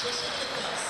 Thank you.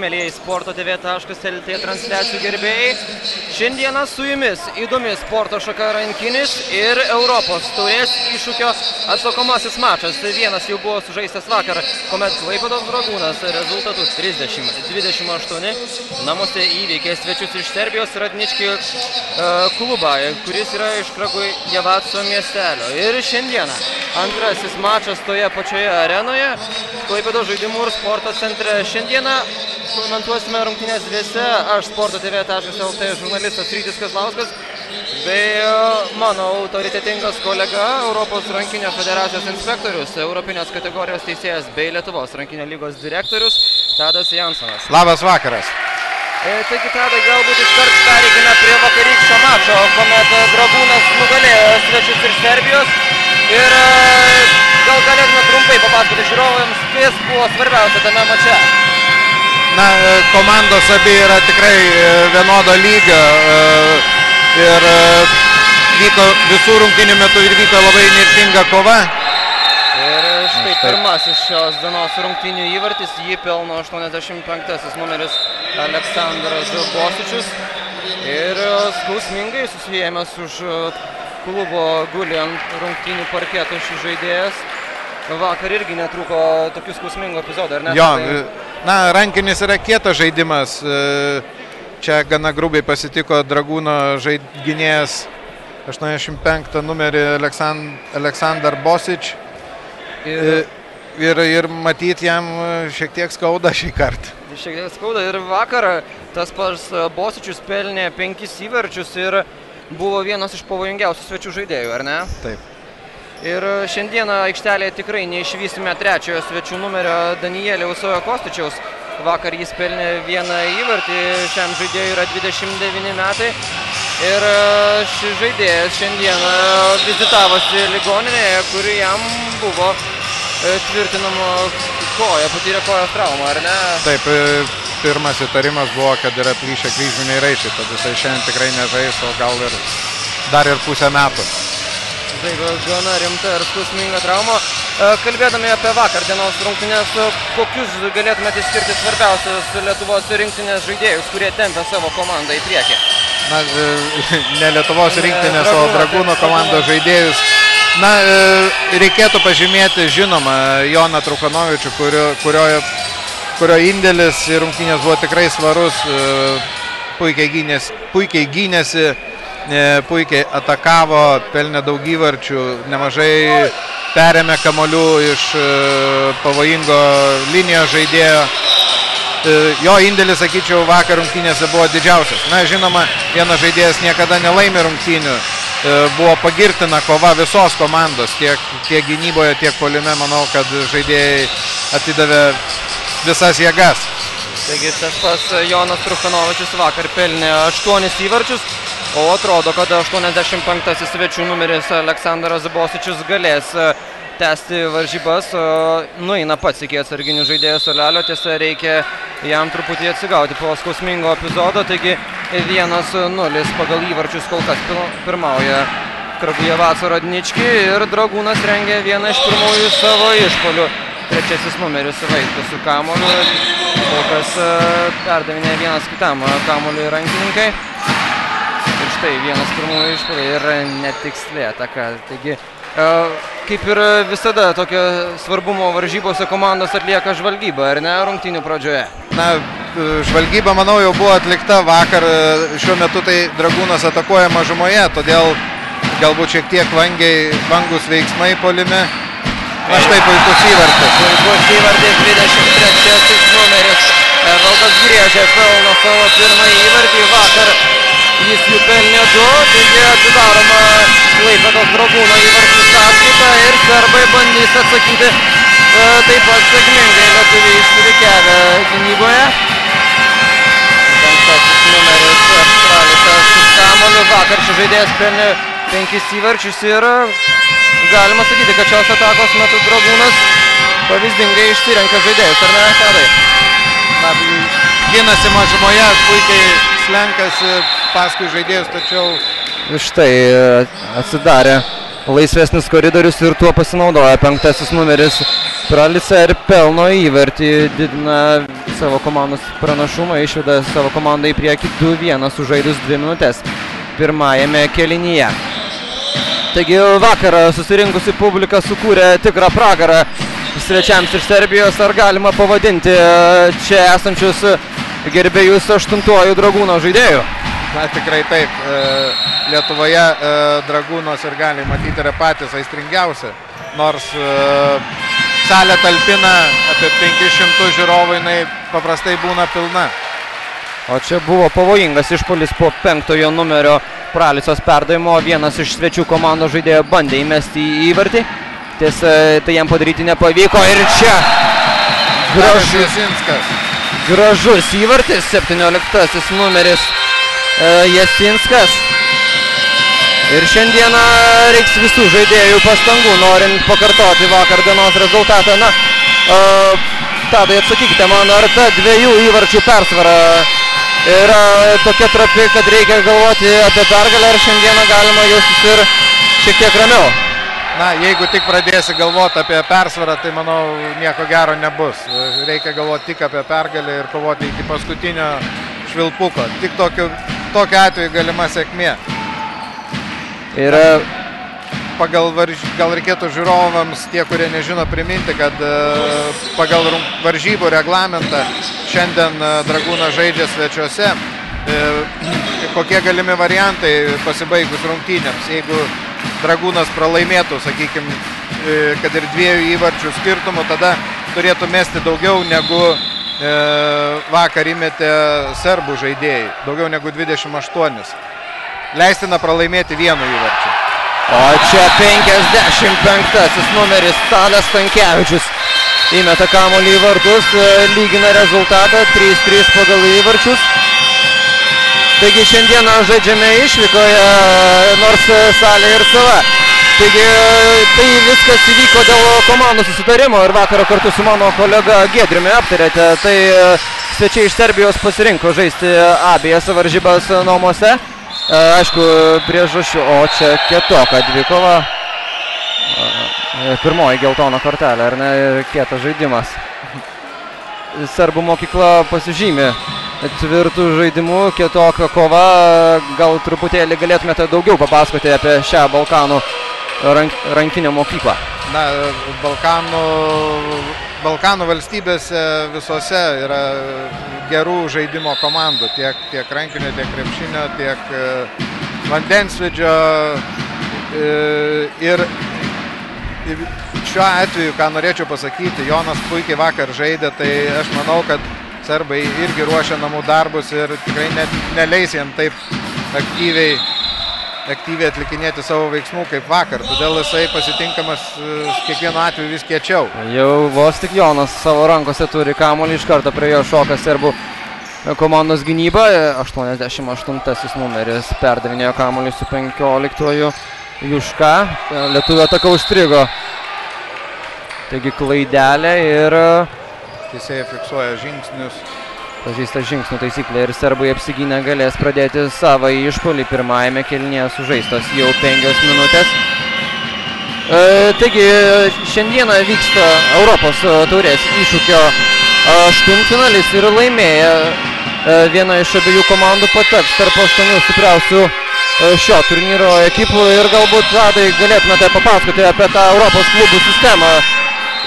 Sveiki, mėlyjei Sporto TV.lt transliacijų gerbėjai. Šiandieną su jumis įdomi sporto šaka rankinis ir Europos taurės iššūkio atsakomasis mačas. Vienas jau buvo sužaistas vakar, kuomet Klaipados dragūnas rezultatu 30-28 namuose įveikė svečius iš Serbijos Radničkį uh, klubą, kuris yra iš Kragui Javatso miestelio. Ir šiandieną antrasis mačas toje pačioje arenoje, Klaipados žaidimų ir sporto centre. Šiandieną komentuosime rungtynės dviese, aš sporto TV.lt žurnalistas Rytis Kazlauskas bei e, mano autoritetingas kolega Europos rankinio federacijos inspektorius, Europinės kategorijos teisėjas bei Lietuvos rankinio lygos direktorius Tadas Jansonas. Labas vakaras. E, taigi, Tadai, galbūt iškart pereikime prie vakarykščio mačo, kuomet Dragūnas nugalėjo svečius iš Serbijos. Ir e, gal galėtume trumpai papasakoti žiūrovams, kas buvo svarbiausia tame mače. Na, e, komandos abi yra tikrai e, vienodo lygio ir vyko visų rungtinių metų ir vyko labai nirtinga kova. Ir štai pirmasis šios dienos rungtinių įvartis, jį pelno 85 numeris Aleksandras Bosičius. Ir skausmingai susijęmęs už klubo guli ant rungtinių parketų šis žaidėjas. Vakar irgi netruko tokių skausmingų epizodų, ar ne? Jo, na, rankinis yra kietas žaidimas. Čia gana grubiai pasitiko Dragūno žaidginėjas 85 numerį Aleksand, Aleksandr Bosič. Ir, ir, ir matyti jam šiek tiek skauda šį kartą. Šiek tiek skauda ir vakar tas pats Bosičius pelnė penkis įverčius ir buvo vienas iš pavojingiausių svečių žaidėjų, ar ne? Taip. Ir šiandieną aikštelėje tikrai neišvysime trečiojo svečių numerio Danieliaus Kostičiaus. Vakar jis pelnė vieną įvartį, šiam žaidėjui yra 29 metai. Ir šis žaidėjas šiandieną vizitavosi ligoninėje, kuri jam buvo tvirtinama koja, patyrė kojos traumą, ar ne? Taip, pirmas įtarimas buvo, kad yra plyšę kryžminiai raiščiai, tad jisai šiandien tikrai nežais, o gal ir dar ir pusę metų. Tai gana rimta ir skausminga trauma. Kalbėdami apie vakar dienos rungtynės, kokius galėtumėte išskirti svarbiausius Lietuvos rinktinės žaidėjus, kurie tempia savo komandą į priekį? Na, ne Lietuvos rinktinės, o Dragūno komandos žaidėjus. Na, reikėtų pažymėti, žinoma, Joną Trukanovičių, kurio, kurio, kurio indėlis į rungtynės buvo tikrai svarus, puikiai gynėsi, puikiai gynėsi puikiai atakavo, pelnė daug įvarčių, nemažai perėmė kamolių iš pavojingo linijos žaidėjo. Jo indėlis, sakyčiau, vakar rungtynėse buvo didžiausias. Na, žinoma, vienas žaidėjas niekada nelaimė rungtynių. Buvo pagirtina kova visos komandos, tiek, tiek gynyboje, tiek polime. Manau, kad žaidėjai atidavė visas jėgas. Taigi tas pats Jonas Trukanovičius vakar pelnė aštuonis įvarčius, o atrodo, kad 85 svečių numeris Aleksandras Bosičius galės tęsti varžybas, nueina pats iki atsarginių žaidėjų solelio, tiesa reikia jam truputį atsigauti po skausmingo epizodo, taigi 1-0 pagal įvarčius kol kas pirmauja Kraguje Vaco Radnički ir Dragūnas rengia vieną iš pirmųjų savo išpolių. Trečiasis numeris Vaitkus su kamoliu, kol kas perdavinė vienas kitam kamoliui rankininkai. Štai vienas pirmųjų išpolių ir netikslė ataka. Taigi, kaip ir visada tokio svarbumo varžybose komandos atlieka žvalgybą, ar ne, rungtynių pradžioje? Na, žvalgyba, manau, jau buvo atlikta vakar. Šiuo metu tai Dragūnas atakuoja mažumoje, todėl galbūt šiek tiek vangiai, vangus veiksmai polime. Na štai puikus įvartis. Puikus įvartis 23 numeris. Valdas Griežė pelno savo pirmąjį įvartį vakar. Jis jų pelnė du, taigi atidaroma Klaipėdos dragūno įvarčių sąskaita ir serbai bandys atsakyti e, taip pat sėkmingai lietuviai išsirikiavę gynyboje. Penktasis numeris Astralisas su kamoliu. Vakar šis žaidėjas pelnė penkis įvarčius ir galima sakyti, kad šios atakos metu dragūnas pavyzdingai išsirenka žaidėjus, ar ne, Tadai? Na, ginasi mažumoje, puikiai slenkasi paskui žaidėjus, tačiau... Štai atsidarė laisvesnis koridorius ir tuo pasinaudoja penktasis numeris Pralisa ir pelno įvartį, didina savo komandos pranašumą, išveda savo komandą į priekį 2-1 sužaidus 2 minutės pirmajame kelinyje. Taigi vakar susirinkusi publika sukūrė tikrą pragarą svečiams iš Serbijos. Ar galima pavadinti e, čia esančius gerbėjus aštuntuoju dragūno žaidėjų? Na tikrai taip. E, Lietuvoje e, dragūnos ir gali matyti yra patys aistringiausi. Nors e, salė talpina apie 500 žiūrovų, jinai paprastai būna pilna. O čia buvo pavojingas išpolis po penktojo numerio Pralicos perdavimo. Vienas iš svečių komandos žaidėjo bandė įmesti į įvartį. Tiesa, tai jam padaryti nepavyko. Ir čia Gražus gražus, įvartis, 17 numeris e, Jasinskas. Ir šiandieną reiks visų žaidėjų pastangų, norint pakartoti vakar dienos rezultatą. Na, e, Tadai, atsakykite man, ar ta dviejų įvarčių persvara yra tokia trapi, kad reikia galvoti apie pergalę, ar šiandieną galima jaustis ir šiek tiek ramiau? Na, jeigu tik pradėsi galvoti apie persvarą, tai manau nieko gero nebus. Reikia galvoti tik apie pergalę ir kovoti iki paskutinio švilpuko. Tik tokiu, tokiu atveju galima sėkmė. Ir e, Pagal varž... gal reikėtų žiūrovams, tie, kurie nežino, priminti, kad e, pagal varžybų reglamentą šiandien e, Dragūnas žaidžia svečiuose. Kokie galimi variantai pasibaigus rungtynėms, jeigu Dragūnas pralaimėtų, sakykime, kad ir dviejų įvarčių skirtumų, tada turėtų mesti daugiau negu e, vakar įmetė serbų žaidėjai, daugiau negu 28. Leistina pralaimėti vienu įvarčiu. O čia 55 numeris Tadas Tankievičius. Įmeta kamuolį į vartus, e, lygina rezultatą 3-3 pagal įvarčius. Taigi šiandieną žaidžiame išvykoje, nors salė ir sava. Taigi tai viskas įvyko dėl komandų susitarimo ir vakaro kartu su mano kolega Gedriumi aptarėte. Tai svečiai iš Serbijos pasirinko žaisti abiejas varžybas namuose. E, Aišku, priežasčių, o čia kietoka dvikova. E, Pirmoji geltona kortelė, ar ne, kietas žaidimas. Serbų mokykla pasižymė tvirtų žaidimų, kietoka kova. Gal truputėlį galėtumėte daugiau papasakoti apie šią Balkanų rank, rankinę mokyklą. Na, Balkanų, Balkanų valstybėse visose yra gerų žaidimo komandų, tiek, tiek rankinio, tiek krepšinio, tiek e, vandensvidžio. E, ir šiuo atveju, ką norėčiau pasakyti, Jonas puikiai vakar žaidė, tai aš manau, kad serbai irgi ruošia namų darbus ir tikrai ne, neleis jam taip aktyviai aktyviai atlikinėti savo veiksmų kaip vakar, todėl jisai pasitinkamas e, kiekvienu atveju vis kiečiau. Jau vos tik Jonas savo rankose turi kamuolį, iš karto prie jo šoka serbų komandos gynyba. 88 numeris perdavinėjo kamuolį su 15-oju Juška. Lietuvio ataka užstrigo. Taigi klaidelė ir Teisėjai fiksuoja žingsnius. pažįsta žingsnių taisyklė ir serbai apsigynę galės pradėti savo išpolį pirmajame kelnyje sužaistos jau penkios minutės. E, taigi šiandieną vyksta Europos e, taurės iššūkio aštuntfinalis ir laimėję e, viena iš abiejų komandų pateks tarp aštuonių stipriausių e, šio turnyro ekipų ir galbūt Tadai galėtumėte papasakoti apie tą Europos klubų sistemą.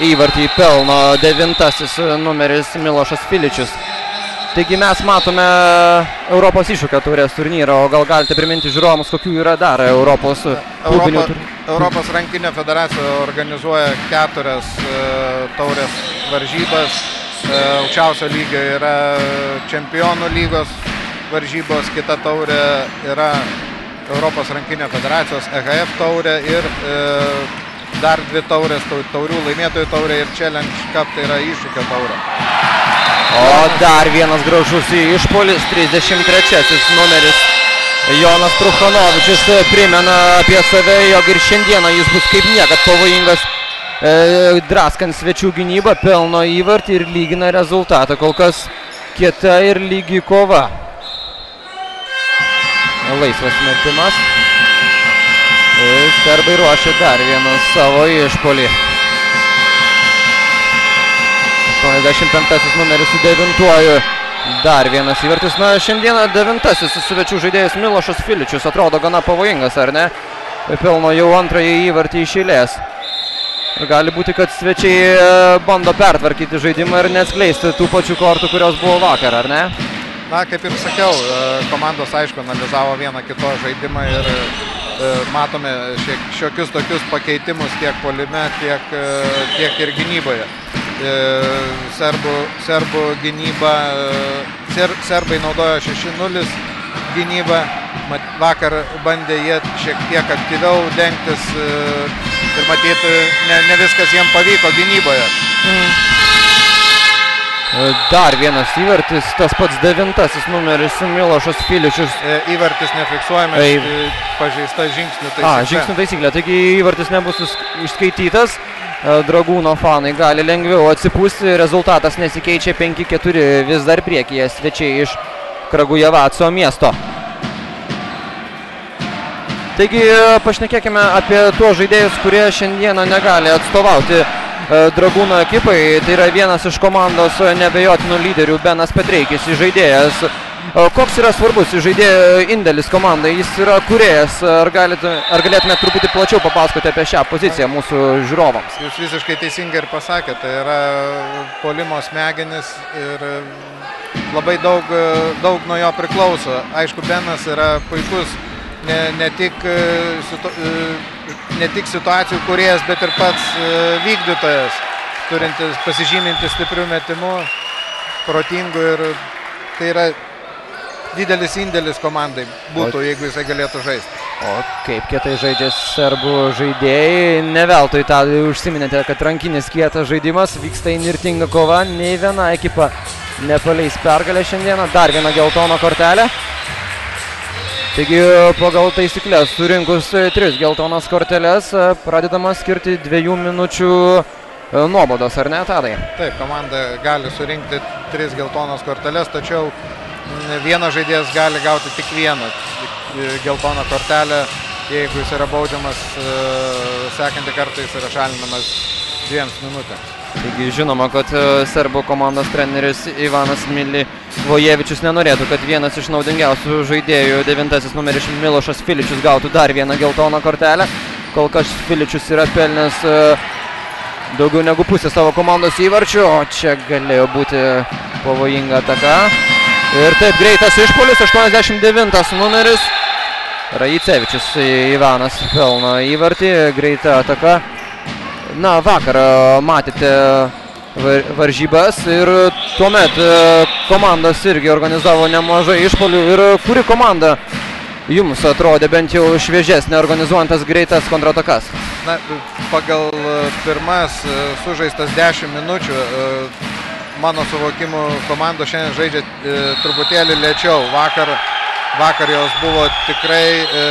Įvartį pelno devintasis numeris Milošas Filičius. Taigi mes matome Europos iššūkio taurės turnyrą, o gal galite priminti žiūrovams, kokių yra dar Europos klubinių Europo, turnyrų. Europos rankinė federacija organizuoja keturias e, taurės varžybas. E, aukščiausio lygio yra čempionų lygos varžybos, kita taurė yra Europos rankinio federacijos EHF taurė ir e, dar dvi taurės, tau- taurių laimėtojų taurė ir Challenge Cup tai yra iššūkio taurė. O dar vienas gražus išpolis, 33 numeris. Jonas Truchanovičius primena apie save, jog ir šiandieną jis bus kaip niekad pavojingas. E, draskant svečių gynybą, pelno įvartį ir lygina rezultatą. Kol kas kieta ir lygi kova. Laisvas metimas. Ir serbai ruošia dar vieną savo išpolį. 85 numeris su devintuoju. Dar vienas įvartis. Na, šiandieną devintasis svečių žaidėjas Milošas Filičius atrodo gana pavojingas, ar ne? Pelno jau antrąjį įvartį iš eilės. Ir gali būti, kad svečiai e, bando pertvarkyti žaidimą ir neskleisti tų pačių kortų, kurios buvo vakar, ar ne? Na, kaip ir sakiau, e, komandos aišku analizavo vieną kito žaidimą ir matome šiek, šiokius tokius pakeitimus tiek polime, tiek, e, tiek ir gynyboje. E, Serbų, serbų gynyba, e, ser, serbai naudojo 6-0 gynybą, vakar bandė jie šiek tiek aktyviau dengtis e, ir matyti, ne, ne viskas jiems pavyko gynyboje. E, Dar vienas įvartis, tas pats devintasis numeris Milošas Filičius. E, Įvartis nefiksuojamas, Ei. e, pažeista žingsnių A, taisyklė. žingsnių taisyklė, taigi įvartis nebus išskaitytas. E, Dragūno fanai gali lengviau atsipūsti, rezultatas nesikeičia 5-4 vis dar priekyje svečiai iš Kragujevaco miesto. Taigi pašnekėkime apie tuos žaidėjus, kurie šiandieną negali atstovauti Dragūno ekipai. Tai yra vienas iš komandos e, nebejotinų lyderių Benas Petreikis, žaidėjas. E, Koks yra svarbus žaidėjo indėlis komandai? Jis yra kuriejas. Ar, galite, ar galėtume truputį plačiau papasakoti apie šią poziciją mūsų žiūrovams? Jūs visiškai teisingai ir pasakėte, tai yra polimo smegenis ir e, labai daug, e, daug nuo jo priklauso. Aišku, Benas yra puikus ne, ne, tik, e, situ, e, ne tik situacijų kuriejas, bet ir pats e, vykdytojas, turintis pasižyminti stiprių metimų, protingų ir tai yra didelis indėlis komandai būtų, jeigu jisai galėtų žaisti. O kaip kietai žaidžia serbų žaidėjai. Ne veltui tą užsiminėte, kad rankinis kietas žaidimas vyksta įnirtinga kova. Nei viena ekipa nepaleis pergalę šiandieną. Dar viena geltona kortelė. Taigi pagal taisyklės surinkus e, tris geltonas korteles e, pradedama skirti dviejų minučių e, nuobodos, ar ne, Tadai? Taip, komanda gali surinkti tris geltonas korteles, tačiau mm, vienas žaidėjas gali gauti tik vieną geltoną kortelę, jeigu jis yra baudžiamas, sekantį kartą jis yra šalinamas dviems minutėms. Taigi žinoma, kad e, serbų komandos treneris Ivanas Milivojevičius nenorėtų, kad vienas iš naudingiausių žaidėjų, devintasis numeris Milošas Filičius, gautų dar vieną geltoną kortelę. Kol kas Filičius yra pelnęs e, daugiau negu pusę savo komandos įvarčių, o čia galėjo būti pavojinga ataka. Ir taip greitas išpolis, 89 numeris. Raicevičius Ivanas pelno įvartį, greita ataka. Na, vakar e, matėte var- varžybas ir tuomet e, komandos irgi organizavo nemažai išpolių. Ir kuri komanda jums atrodė bent jau šviežesnė organizuojantas greitas kontratakas? Na, pagal e, pirmas e, sužaistas 10 minučių, e, mano suvokimu, komanda šiandien žaidžia e, truputėlį lėčiau. Vakar, vakar jos buvo tikrai e,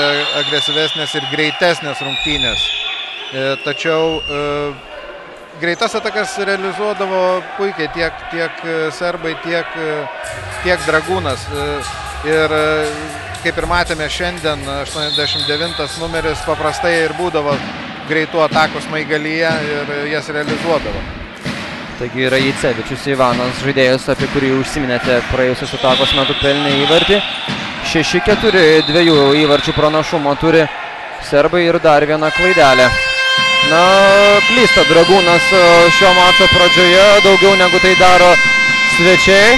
agresyvesnės ir greitesnės rungtynės. E, tačiau e, greitas atakas realizuodavo puikiai tiek, tiek e, serbai, tiek, tiek dragūnas. Ir kaip ir matėme šiandien, 89 numeris paprastai ir būdavo greitų atakų smaigalyje ir jas realizuodavo. Taigi yra Icevičius Ivanas, žaidėjas, apie kurį užsiminėte praėjusios atakos metu pelnė įvartį. 6-4 dviejų įvarčių pranašumą turi serbai ir dar viena klaidelė. Na, klysta Dragūnas e, šio mačo pradžioje, daugiau negu tai daro svečiai.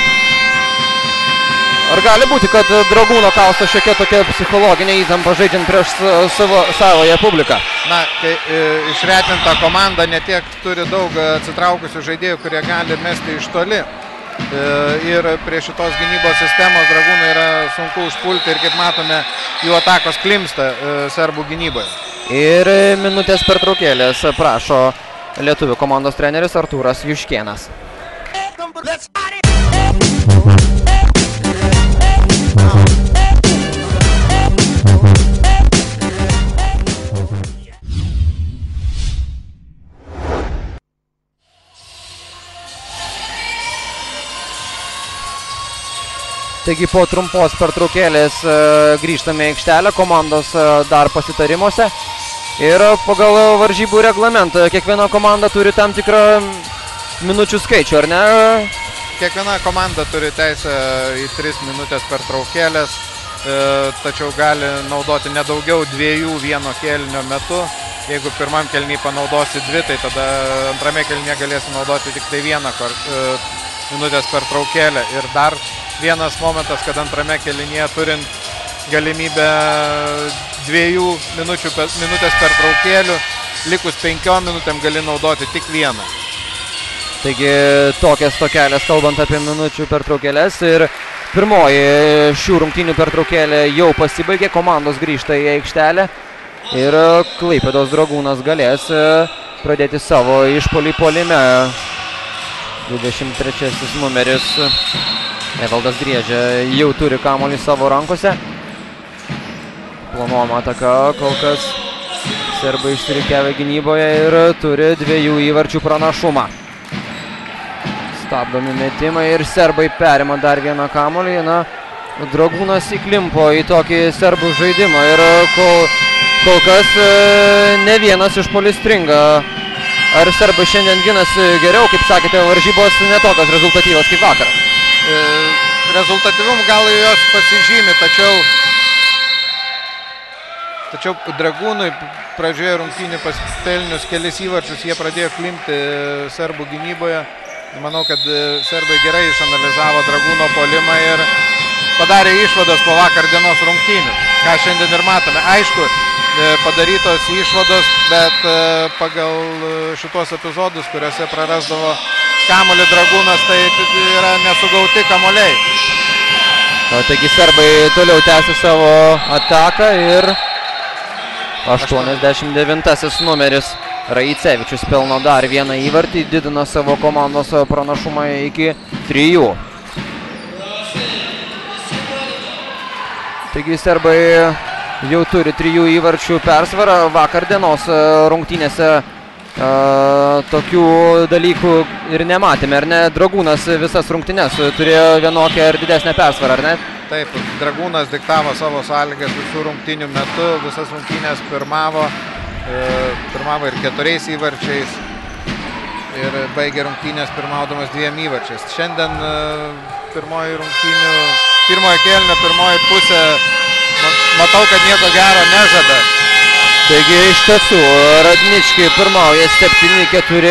Ar gali būti, kad Dragūno kausto šiek tiek tokia psichologinė įtampa žaidžiant prieš savo, savoje publiką? Na, kai e, išretinta komanda netiek turi daug atsitraukusių žaidėjų, kurie gali mesti iš toli. E, ir prie šitos gynybos sistemos dragūnai yra sunku užpulti ir kaip matome, jų atakos klimsta e, serbų gynyboje. Ir minutės pertraukėlės prašo lietuvių komandos treneris Artūras Juškienas. Taigi po trumpos pertraukėlės e, grįžtame į aikštelę, komandos e, dar pasitarimuose. Ir pagal varžybų reglamentą kiekviena komanda turi tam tikrą minučių skaičių, ar ne? Kiekviena komanda turi teisę į 3 minutės per traukėlės, e, tačiau gali naudoti nedaugiau dviejų vieno kėlinio metu. Jeigu pirmam kelniui panaudosi dvi, tai tada antrame kelnyje galėsi naudoti tik tai vieną e, minutės per traukėlę. Ir dar vienas momentas, kad antrame kelnyje turint galimybę dviejų minučių, minutės per traukėlių, likus penkiom minutėm gali naudoti tik vieną. Taigi tokias tokelės, kalbant apie minučių pertraukėlės. Ir pirmoji šių rungtynių pertraukėlė jau pasibaigė, komandos grįžta į aikštelę. Ir Klaipėdos dragūnas galės e, pradėti savo išpolį polime. 23 numeris Evaldas Griežė jau turi kamolį savo rankose. Planuojama ataka kol kas serbai išsirikiavę gynyboje ir turi dviejų įvarčių pranašumą. Stabdomi metimai ir serbai perima dar vieną kamolį. Na, Dragūnas įklimpo į tokį serbų žaidimą ir kol, kol kas e, ne vienas išpolis stringa. Ar serbai šiandien ginasi geriau, kaip sakėte, varžybos netokios rezultatyvos kaip vakar? E, Rezultatyvum gal jos pasižymi, tačiau Tačiau Dragūnui pradžioje rungtynių pasipelnius kelis įvarčius jie pradėjo klimti e, serbų gynyboje. Manau, kad e, serbai gerai išanalizavo Dragūno polimą ir padarė išvadas po vakar dienos rungtynių. Ką šiandien ir matome. Aišku, e, padarytos išvados, bet pagal šitos epizodus, kuriuose prarasdavo kamolį Dragūnas, tai yra nesugauti kamoliai. O, taigi serbai toliau tęsia savo ataką ir 89 numeris Raicevičius pelno dar vieną įvartį, didina savo komandos pranašumą iki 3. Taigi serbai jau turi trijų įvarčių persvarą. Vakar dienos rungtynėse tokių dalykų ir nematėme, ar ne? Dragūnas visas rungtynės turėjo vienokią ar didesnę persvarą, ar ne? Taip, Dragūnas diktavo savo sąlygas visų rungtynių metu, visas rungtynės pirmavo, e, pirmavo ir keturiais įvarčiais ir baigė rungtynės pirmaudamas dviem įvarčiais. Šiandien e, pirmoji rungtynių, pirmojo kėlinio, pirmoji pusė, ma- matau, kad nieko gero nežada. Taigi iš tiesų Radničkiai pirmauja 7-4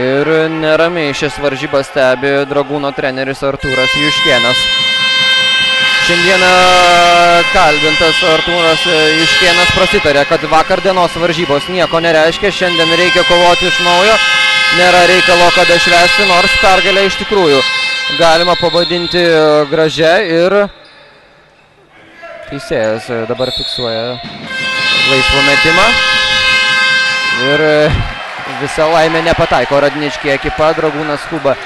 ir neramiai šias varžybas stebi Dragūno treneris Artūras Juškienas. Šiandieną kalbintas Artūras Juškienas prasitarė, kad vakar dienos varžybos nieko nereiškia, šiandien reikia kovoti iš naujo, nėra reikalo kada švesti, nors pergalę iš tikrųjų galima pavadinti gražia ir teisėjas dabar fiksuoja laisvą metimą. Ir e, visa laimė nepataiko Radničkė ekipa, Dragūnas skuba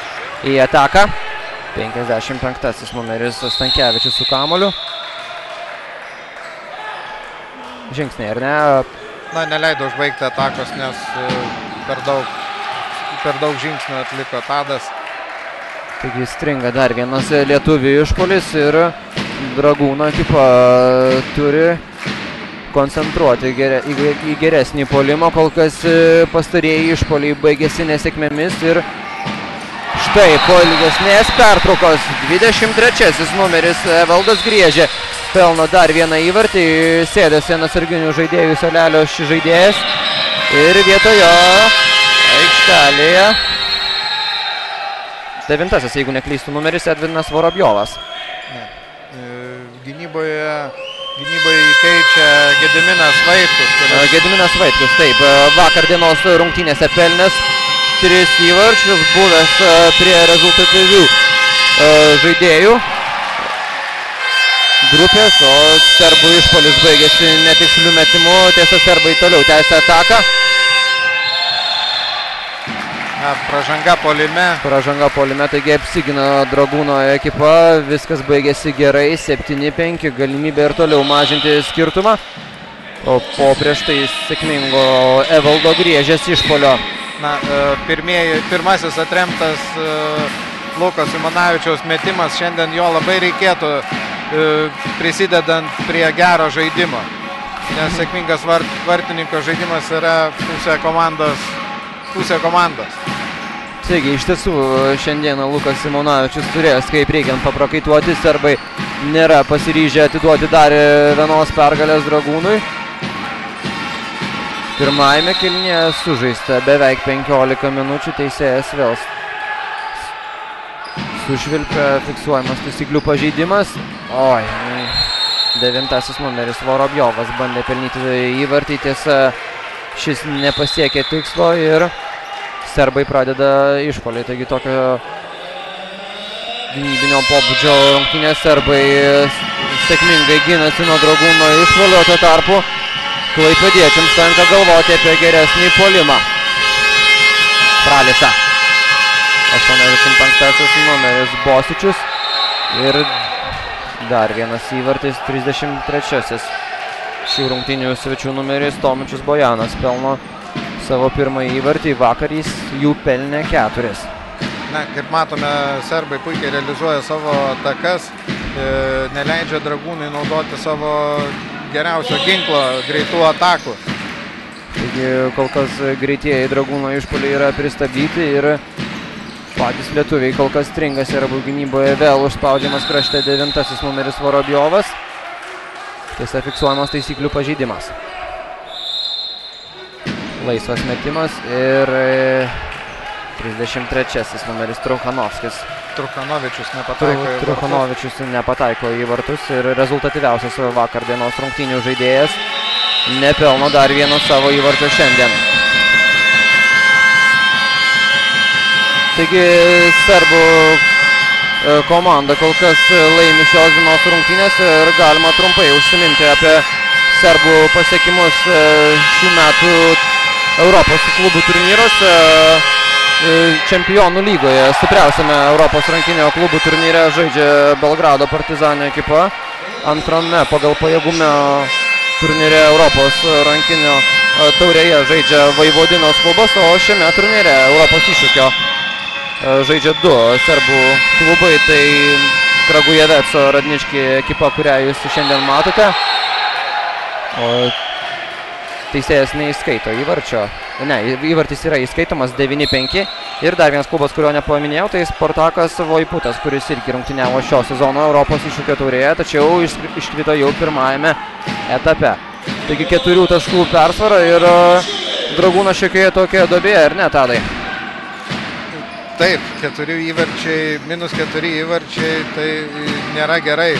į ataką. 55 numeris Stankievičius su kamoliu. Žingsniai, ar ne? Na, neleido užbaigti atakos, nes e, per daug, per daug žingsnių atliko Tadas. Taigi stringa dar vienas lietuvių išpolis ir Dragūno ekipa turi koncentruoti gere, į, į geresnį polimą. Kol kas e, pastarėjai išpoliai baigėsi nesėkmėmis ir štai po ilgesnės pertraukos 23 numeris Evaldas Griežė pelno dar vieną įvartį, sėdėsi ant atsarginių žaidėjų salelio šis žaidėjas ir vietojo aikštelėje devintasis, jeigu neklystų numeris Edvinas Vorobjovas. Ne. E, Gynyboje, gynyboje jį keičia Gediminas Vaitkus, kuris Gediminas Vaitkus, taip, vakar dienos rungtynėse pelnęs tris įvarčius, buvęs prie rezultatyvių žaidėjų. Grupės, o serbų išpolis baigėsi netikslių metimų, tiesa serbai toliau tęsia ataką, na, pražanga polime. pražanga polime, taigi apsigina Dragūno ekipa, viskas baigėsi gerai, 7-5, galimybė ir toliau mažinti skirtumą, o po prieš tai sėkmingo Evaldo griežės išpolio. Na, e, pirmieji, pirmasis atremtas e, Lukas Imanavičiaus metimas, šiandien jo labai reikėtų e, prisidedant prie gero žaidimo. Nes sėkmingas vart, vartininko žaidimas yra pusė komandos. Pusė komandos. Taigi, iš tiesų, šiandieną Lukas Simonavičius turės kaip reikiant paprakaituoti. Serbai nėra pasiryžę atiduoti dar vienos pergalės dragūnui. Pirmajame kilnyje sužaista beveik 15 minučių teisėjas vėl sušvilpia fiksuojamas taisyklių pažeidimas. Oi, devintasis numeris Vorobjovas bandė pelnyti įvartį, tiesa šis nepasiekė tikslo ir serbai pradeda išpolį. Taigi tokio gynybinio pobūdžio rungtynės serbai sėkmingai ginasi nuo dragūno išpolio, tuo tarpu klaipėdiečiams tenka galvoti apie geresnį polimą. Pralisa. 85 numeris Bosičius ir dar vienas įvartis 33 šių rungtynių svečių numeris Tomičius Bojanas pelno savo pirmąjį įvartį, vakar jis jų pelnė keturis. Na, kaip matome, serbai puikiai realizuoja savo atakas, e, neleidžia dragūnai naudoti savo geriausio ginklo greitų atakų. Taigi kol kas greitieji dragūno išpoliai yra pristabdyti ir patys lietuviai kol kas stringas yra gynyboje vėl užspaudžiamas krašte devintasis numeris Vorobjovas. Tiesa fiksuojamas taisyklių pažeidimas. Laisvas metimas ir 33 numeris Truchanovskis. Truchanovičius nepataiko. Tru, Truchanovičius nepataiko į vartus ir rezultatyviausias vakar dienos rungtynių žaidėjas nepelno dar vieno savo įvarčio šiandien. Taigi serbų komanda kol kas laimi šios dienos rungtynės ir galima trumpai užsiminti apie serbų pasiekimus šių metų Europos klubų turnyruose čempionų lygoje. Stipriausiame Europos rankinio klubų turnyre žaidžia Belgrado partizanio ekipa. Antrame pagal pajėgumę turnyre Europos rankinio taurėje žaidžia Vaivodinos klubas, o šiame turnyre Europos iššūkio žaidžia du serbų klubai. Tai Kragujeveco Radnički ekipa, kurią jūs šiandien matote. O teisėjas neįskaito įvarčio. Ne, įvartis yra įskaitomas 9-5. Ir dar vienas klubas, kurio nepaminėjau, tai Spartakas Vojputas, kuris irgi rungtyniavo šio sezono Europos iššūkio taurėje, tačiau iškrito jau pirmajame etape. Taigi keturių taškų persvara ir Dragūno šiekioje tokia dobėje, ar ne, Tadai? Taip, keturi įvarčiai, minus keturi įvarčiai, tai nėra gerai.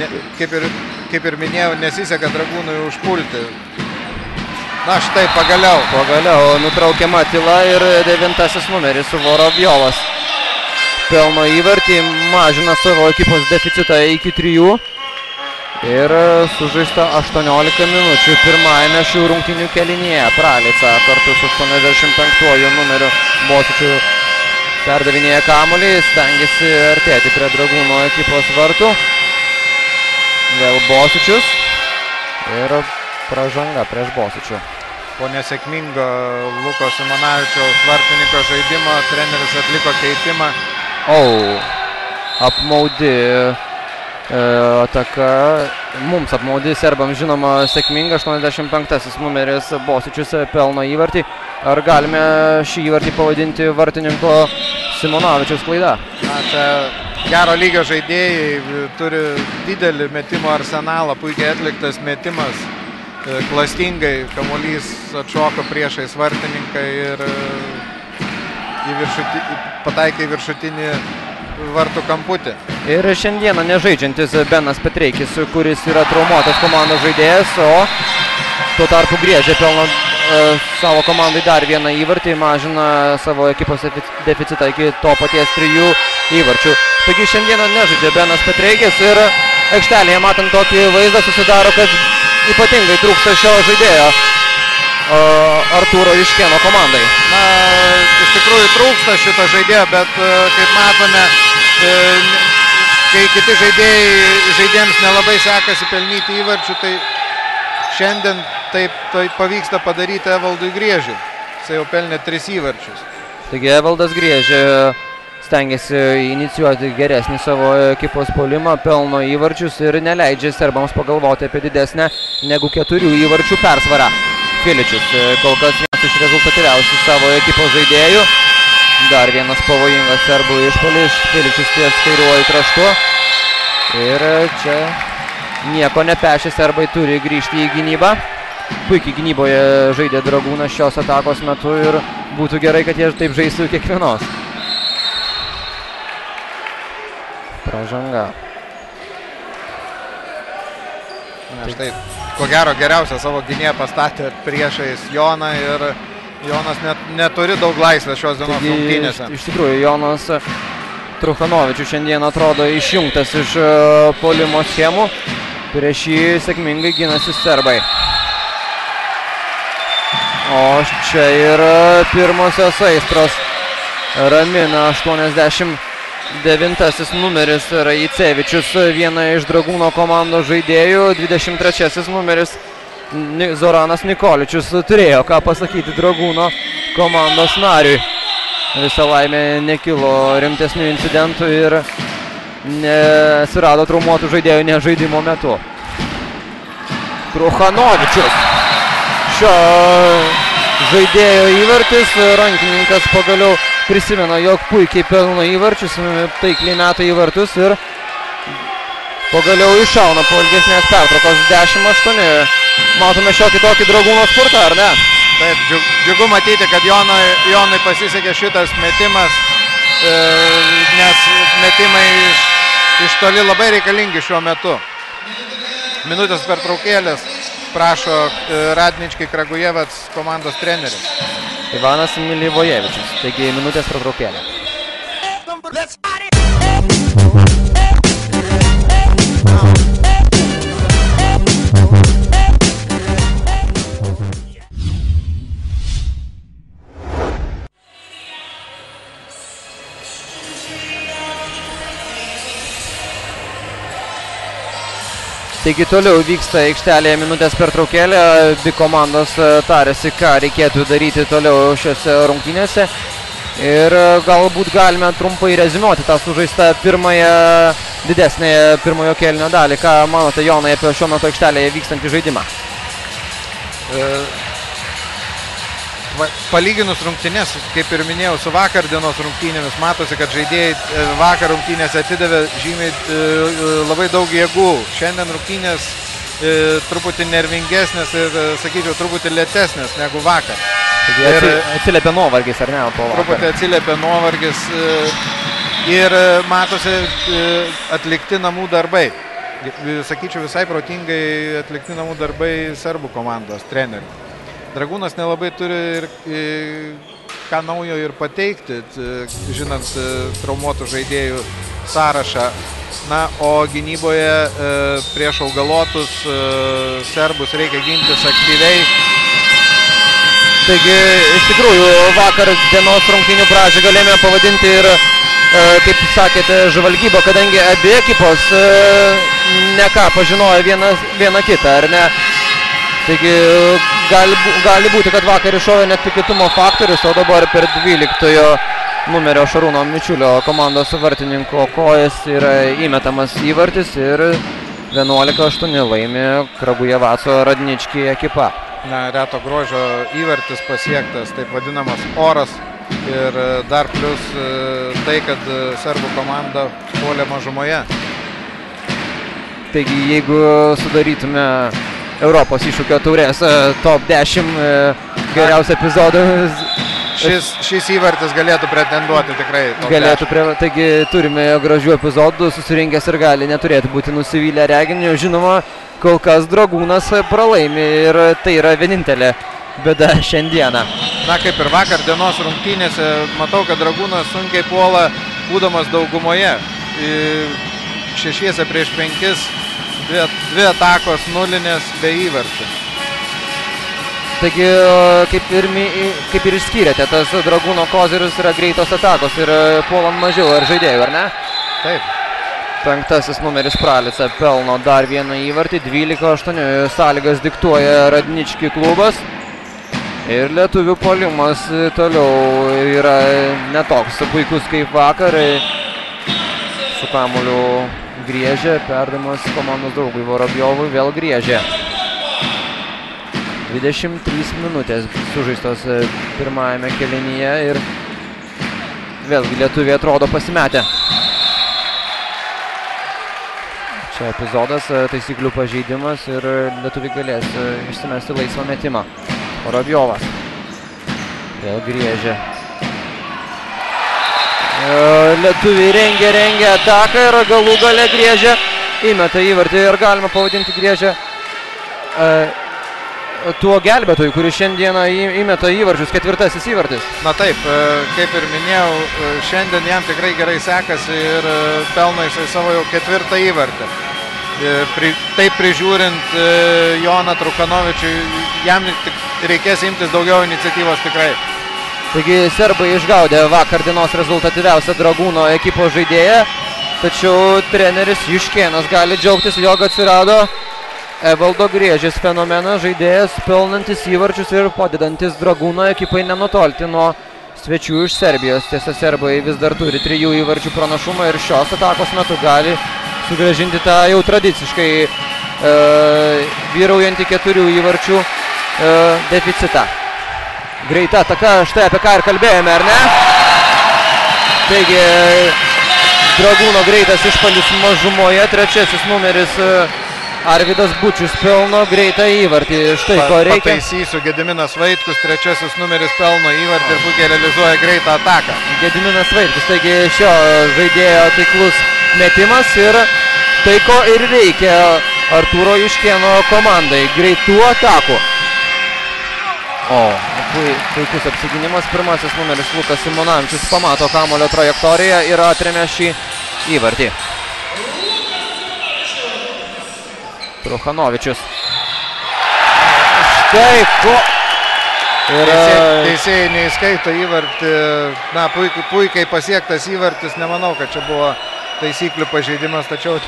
Ne, kaip ir kaip ir minėjau, nesiseka dragūnui užpulti. Na štai pagaliau. Pagaliau nutraukiama tyla ir devintasis numeris Vorobjovas. Pelno įvartį, mažina savo ekipos deficitą iki trijų. Ir sužaista 18 minučių pirmajame šių rungtynių kelinėje. Pralica kartu su 85 numeriu Bosičiu perdavinėja kamuolį, stengiasi artėti prie dragūno ekipos vartų. Vėl Bosičius ir pražanga prieš Bosičių. Po nesėkmingo Luko Simonavičiaus vartininko žaidimo treneris atliko keitimą. O, apmaudi e, ataka, mums apmaudi, serbams žinoma sėkminga, 85 numeris Bosičius pelno įvartį. Ar galime šį įvartį pavadinti vartininko Simonavičiaus klaida? Na, čia gero lygio žaidėjai turi didelį metimo arsenalą, puikiai atliktas metimas, klastingai kamuolys atšoko priešais vartininką ir į viršuti, pataikė į viršutinį vartų kamputį. Ir šiandieną nežaidžiantis Benas Petreikis, kuris yra traumuotas komandos žaidėjas, o tuo tarpu griežia pelno e, savo komandai dar vieną įvartį, mažina savo ekipos deficitą iki to paties trijų įvarčių. Taigi šiandieną nežaidžia Benas Petreikis ir aikštelėje matant tokį vaizdą susidaro, kad ypatingai trūksta šio žaidėjo uh, Artūro Iškėno komandai. Na, iš tikrųjų trūksta šito žaidėjo, bet uh, kaip matome, kai kiti žaidėjai, žaidėjams nelabai sekasi pelnyti įvarčių, tai šiandien taip, taip pavyksta padaryti Evaldui Griežiui. Jis jau pelnė tris įvarčius. Taigi Evaldas Griežia stengiasi inicijuoti geresnį savo ekipos polimą, pelno įvarčius ir neleidžia serbams pagalvoti apie didesnę negu keturių įvarčių persvarą. Filičius kol kas vienas iš rezultatyviausių savo ekipos žaidėjų. Dar vienas pavojingas serbų išpolis, Filičius ties kairiuoju kraštu. Ir čia nieko nepešė, serbai turi grįžti į gynybą. Puikiai gynyboje žaidė Dragūnas šios atakos metu ir būtų gerai, kad jie taip žaistų kiekvienos. Pražanga. Na, štai, ko gero geriausia savo gynėją pastatė priešais Joną ir Jonas net, neturi daug laisvės šios dienos Taigi, rungtynėse. iš tikrųjų, Jonas Truchanovičius šiandien atrodo išjungtas iš e, polimo schemų. Prieš jį sėkmingai gynasi serbai. O čia yra pirmosios aistros. Ramina 89 numeris Raicevičius, viena iš Dragūno komandos žaidėjų, 23 numeris Zoranas Nikoličius turėjo ką pasakyti Dragūno komandos nariui. Visą laimę nekilo rimtesnių incidentų ir nesirado traumuotų žaidėjų nežaidimo metu. Truchanovičius. Šio žaidėjo įvartis, rankininkas pagaliau prisimena, jog puikiai pelno įvarčius, taikliai meta įvartus ir pagaliau iššauna po ilgesnės pertraukos 10-8. Matome šiokį tokį dragūno spurtą, ar ne? Taip, džiug- džiugu matyti, kad Jonui, Jonui pasisekė šitas metimas, e, nes metimai iš, iš toli labai reikalingi šiuo metu. Minutės per traukėlės prašo e, Radničkai Kragujevats komandos treneris. Ivanas Milivojevičius. Taigi minutės pertraukėlė. Taigi toliau vyksta aikštelėje minutės pertraukėlė. Abi komandos e, tarėsi, ką reikėtų daryti toliau šiose rungtynėse. Ir e, galbūt galime trumpai rezumuoti tą sužaistą pirmąją, didesnėje pirmojo kėlinio dalį. Ką manote, Jonai, apie šiuo metu aikštelėje vykstantį žaidimą? E, va- Palyginus rungtynės, kaip ir minėjau, su vakar dienos rungtynėmis, matosi, kad žaidėjai e, vakar rungtynėse atidavė žymiai e, e, labai daug jėgų. Šiandien rungtynės truputį nervingesnės ir, sakyčiau, truputį lėtesnės negu vakar. Ir- atsi- atsiliepia nuovargis, ar ne, po Truputį vakar? atsiliepia nuovargis ir matosi atlikti namų darbai. Sakyčiau, visai protingai atlikti namų darbai serbų komandos trenerių. Dragūnas nelabai turi ir e, ką naujo ir pateikti, žinant e, traumuotų žaidėjų sąrašą. Na, o gynyboje e, prieš augalotus e, serbus reikia gintis aktyviai. Taigi, iš tikrųjų, vakar dienos rungtynių pradžią galėjome pavadinti ir, e, kaip sakėte, žvalgyba, kadangi abi ekipos e, ne ką pažinojo viena, viena kitą, ar ne? Taigi, gali, gali būti, kad vakar iššovė netikėtumo faktorius, o dabar per 12 numerio Šarūno Mičiulio komandos vartininko kojas yra įmetamas įvartis ir 11-8 laimi Kraguje Vaco Radnički ekipa. na, reto grožio įvartis pasiektas, taip vadinamas oras. Ir e, dar plus e, tai, kad e, serbų komanda puolė mažumoje. Taigi, jeigu sudarytume Europos iššūkio taurės e, top 10 e, geriausių epizodų, Šis, šis įvartis galėtų pretenduoti tikrai. galėtų prie... Taigi, turime gražių epizodų, susirinkęs ir gali neturėti būti nusivylę reginiu. Žinoma, kol kas Dragūnas pralaimi ir tai yra vienintelė bėda šiandieną. 10. Na, kaip ir vakar dienos rungtynėse, matau, kad Dragūnas sunkiai puola, būdamas daugumoje. Šešiese prieš penkis, dvi, dvi atakos nulinės be įvarčių. Taigi, e, kaip ir, kaip ir išskyrėte, tas Dragūno kozirius yra greitos atakos ir e, puolant mažiau ar žaidėjų, ar ne? Taip. Penktasis numeris Pralica pelno dar vieną įvartį, 12-8 sąlygas diktuoja Radnički klubas. Ir lietuvių polimas e, toliau yra netoks puikus kaip vakar. Su kamuliu griežė, perdamas komandos draugui Vorobjovui, vėl griežė. 23 minutės sužaistos e, pirmajame kelinyje ir vėlgi lietuviai atrodo pasimetę. Čia epizodas, e, taisyklių pažeidimas ir lietuviai galės e, išsimesti laisvą metimą. Vorobjovas. Vėl griežia. E, Lietuviai rengia, rengia ataką ir galų gale griežia. Įmeta įvartį ir galima pavadinti griežia e, tuo gelbėtoju, kuris šiandieną įmeta įvarčius, ketvirtasis įvartis. Na taip, e, kaip ir minėjau, šiandien jam tikrai gerai sekasi ir pelno jisai savo jau ketvirtą įvartį. Pri, taip prižiūrint Joną Trukanovičių, jam reikės imtis daugiau iniciatyvos tikrai. Taigi serbai išgaudė vakar dienos rezultatyviausią dragūno ekipos žaidėją, tačiau treneris Juškėnas gali džiaugtis, jog atsirado Evaldo Griežės fenomenas, žaidėjas pelnantis įvarčius ir padedantis dragūno ekipai nenutolti nuo svečių iš Serbijos. Tiesa, serbai vis dar turi trijų įvarčių pranašumą ir šios atakos metu gali sugražinti tą jau tradiciškai e, vyraujantį keturių įvarčių e, deficitą. Greita ataka, štai apie ką ir kalbėjome, ar ne? Taigi, Dragūno greitas išpalis mažumoje, trečiasis numeris e, Arvidas Bučius pelno greitą įvartį. Štai ko Pa- reikia. Pataisysiu, Gediminas Vaitkus, trečiasis numeris pelno įvartį ir puikiai realizuoja greitą ataką. Gediminas Vaitkus, taigi šio žaidėjo taiklus metimas ir tai ko ir reikia Artūro Iškėno komandai. Greitų atakų. O, pui, puikus apsiginimas. Pirmasis numeris Lukas Simonavičius pamato kamulio trajektoriją ir atremia šį įvartį. Truchanovičius. Štai ko. Ir Teisėjai, teisėjai neįskaito įvartį, na, puikiai, puikiai pasiektas įvartis, nemanau, kad čia buvo taisyklių pažeidimas, tačiau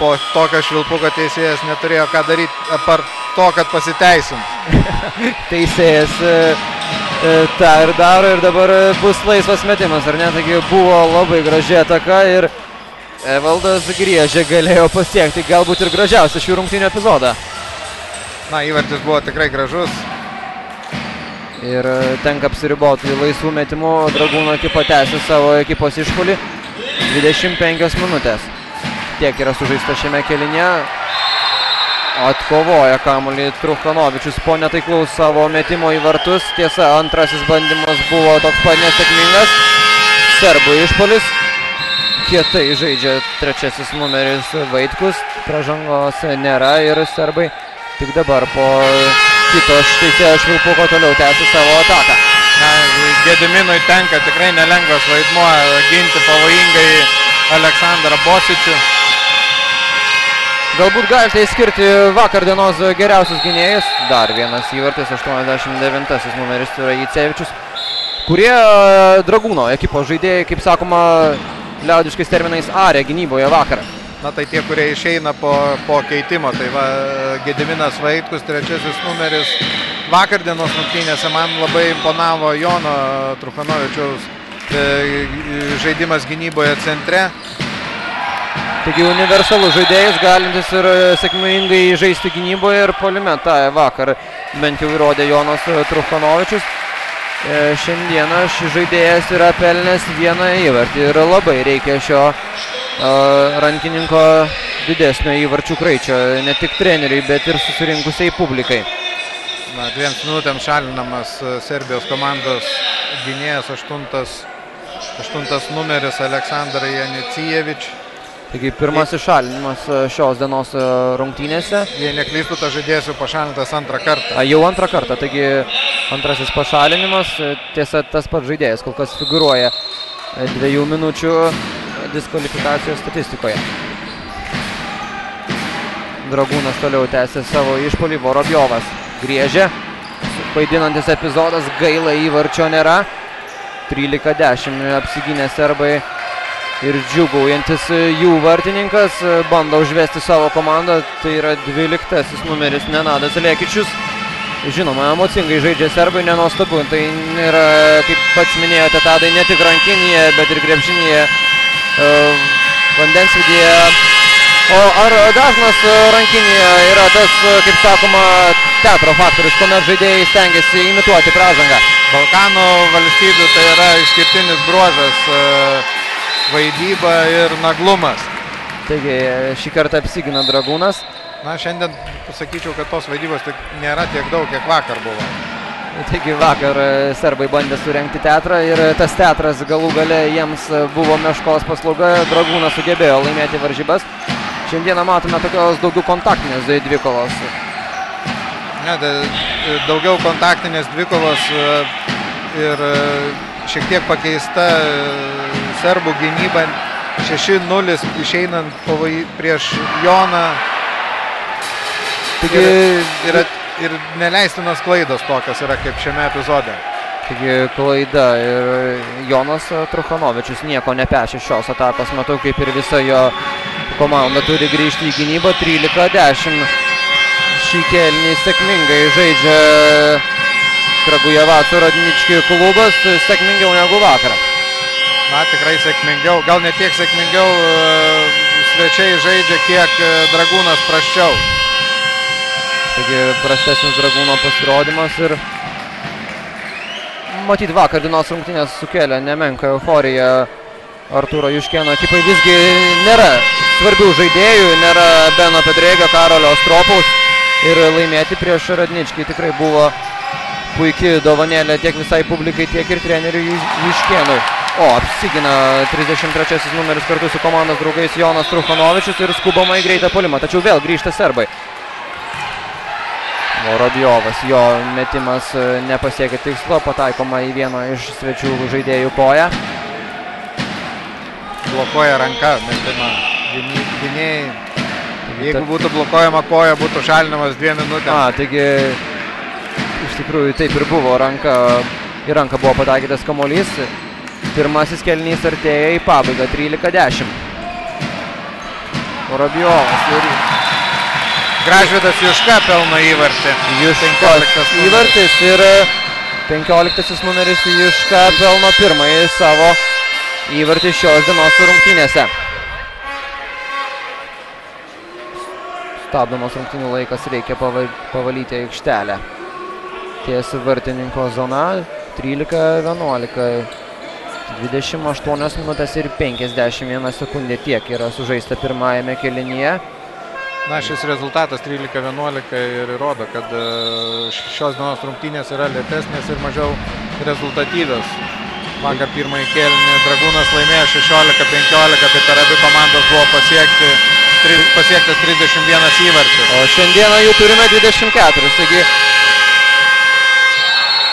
po tokio švilpuko teisėjas neturėjo ką daryti, apart to, kad pasiteisintų. teisėjas e, e, tą ir daro ir dabar e, bus laisvas metimas, ar ne? Taigi buvo labai graži ataka ir Evaldas Griežė galėjo pasiekti galbūt ir gražiausią šių rungtynių epizodą. Na, įvartis buvo tikrai gražus. Ir tenka apsiriboti laisvų metimų, Dragūno ekipa tęsia savo ekipos išpolį. 25 minutės. Tiek yra sužaista šiame kelinė. Atkovoja kamuolį Truchanovičius po netaiklaus savo metimo į vartus. Tiesa, antrasis bandymas buvo toks pat nesėkmingas. Serbų išpolis. Kietai žaidžia trečiasis numeris Vaitkus. Pražangos nėra ir serbai tik dabar po kito teisėjo švilpuko toliau tęsia savo ataką. Na, Gediminui tenka tikrai nelengvas vaidmuo ginti pavojingai Aleksandrą Bosičių. Galbūt galite išskirti vakar dienos geriausius gynėjus. Dar vienas įvartis, 89 numeris yra Jicevičius, kurie e, Dragūno ekipos žaidėjai, kaip sakoma, liaudiškais terminais arė gynyboje vakar. Na tai tie, kurie išeina po, po keitimo, tai va Gediminas Vaitkus, trečiasis numeris. Vakar dienos rungtynėse man labai imponavo Jono Trukanovičiaus e, žaidimas gynyboje centre. Taigi universalus žaidėjas, galintis ir e, sėkmingai žaisti gynyboje ir polime. Ta vakar bent jau įrodė Jonas e, Truchanovičius. E, Šiandieną šis žaidėjas yra pelnęs vieną įvartį ir labai reikia šio rankininko didesnio įvarčių kraičio. Ne tik treneriui, bet ir susirinkusiai publikai. Na, dviems minutėms šalinamas Serbijos komandos gynėjas, aštuntas, aštuntas numeris Aleksandrai Janicijevič. Taigi pirmasis šalinimas e, šios dienos e, rungtynėse. Jei neklystu, tas žaidėjas jau pašalintas antrą kartą. A, Jau antrą kartą, taigi antrasis pašalinimas. E, Tiesa, tas pats žaidėjas kol kas figuruoja dviejų minučių diskvalifikacijos statistikoje. Dragūnas toliau tęsia savo išpolį, Vorobjovas griežia. Vaidinantis epizodas, gaila įvarčio nėra. 13-10 apsigynė serbai ir džiugaujantis e, jų vartininkas e, bando užvesti savo komandą. Tai yra 12 numeris Nenadas Lekičius. Žinoma, emocingai žaidžia serbai, nenuostabu. Tai yra, kaip pats minėjote, tadai ne tik rankinėje, bet ir krepšinėje, e, vandensvidėje O ar dažnas rankinėje yra tas, kaip sakoma, teatro faktorius, kuomet žaidėjai stengiasi imituoti pražangą? Balkanų valstybių tai yra išskirtinis bruožas e, vaidyba ir naglumas. Taigi šį kartą apsigina Dragūnas. Na, šiandien pasakyčiau, kad tos vaidybos tik nėra tiek daug, kiek vakar buvo. Taigi vakar e, serbai bandė surenkti teatrą ir tas teatras galų gale jiems buvo meškos paslauga. Dragūnas sugebėjo laimėti varžybas. Šiandieną matome tokios daugiau kontaktinės dvikovos. Ne, da, daugiau kontaktinės dvikovos e, ir e, šiek tiek pakeista serbų gynyba. 6-0 išeinant pavoj, prieš Joną. Taigi, Ir, ir, ir neleistinos klaidos tokios yra kaip šiame epizode. taigi klaida ir Jonas Truchanovičius nieko nepešė šios atakos metu, kaip ir visa jo komanda turi grįžti į gynybą 13-10. Šį kelnį sėkmingai žaidžia Kragujevaco Radničkių klubas, sėkmingiau negu vakar. Na, tikrai sėkmingiau. Gal ne tiek sėkmingiau e, svečiai žaidžia, kiek e, dragūnas praščiau. Taigi prastesnis dragūno pasirodymas ir matyt vakar dienos rungtynės sukėlė nemenką euforiją Artūro Juškėno ekipai. Visgi nėra svarbių žaidėjų, nėra Beno Pedrėgio, Karolio Stropaus ir laimėti prieš Radničkį tikrai buvo puikiai dovanėlė tiek visai publikai, tiek ir treneriui Ju- Juškėnui. O, apsigina 33 numeris kartu su komandos draugais Jonas Truchanovičius ir skubama į greitą polimą. Tačiau vėl grįžta serbai. Vorobjovas, jo metimas e, nepasiekė tikslo, pataikoma į vieną iš svečių žaidėjų koją. Blokuoja ranka, metimą. Gynėjai. Jeigu būtų blokuojama koja, būtų šalinamas dviem minutėm. A, taigi iš tikrųjų taip ir buvo, ranka, į ranką buvo pataikytas kamuolys. Pirmasis kelnys artėja į pabaigą, 13-10. Vorobjovas ir Gražvidas Juška pelno įvartį. Juškos 15 numeris. įvartis ir 15 numeris Juška pelno pirmąjį savo įvartį šios dienos rungtynėse. Stabdomas rungtynių laikas reikia pava pavalyti aikštelę. Ties vartininko zona 13-11. 28 minutės ir 51 sekundė tiek yra sužaista pirmajame kelinyje. Na, šis rezultatas 13-11 ir įrodo, kad e, šios dienos rungtynės yra lėtesnės ir mažiau rezultatyvios. Vakar pirmąjį kėlinį Dragūnas laimėjo 16-15, tai per abi komandas buvo pasiekti, tri, pasiektas 31 įvartis. O šiandieną jų turime 24, taigi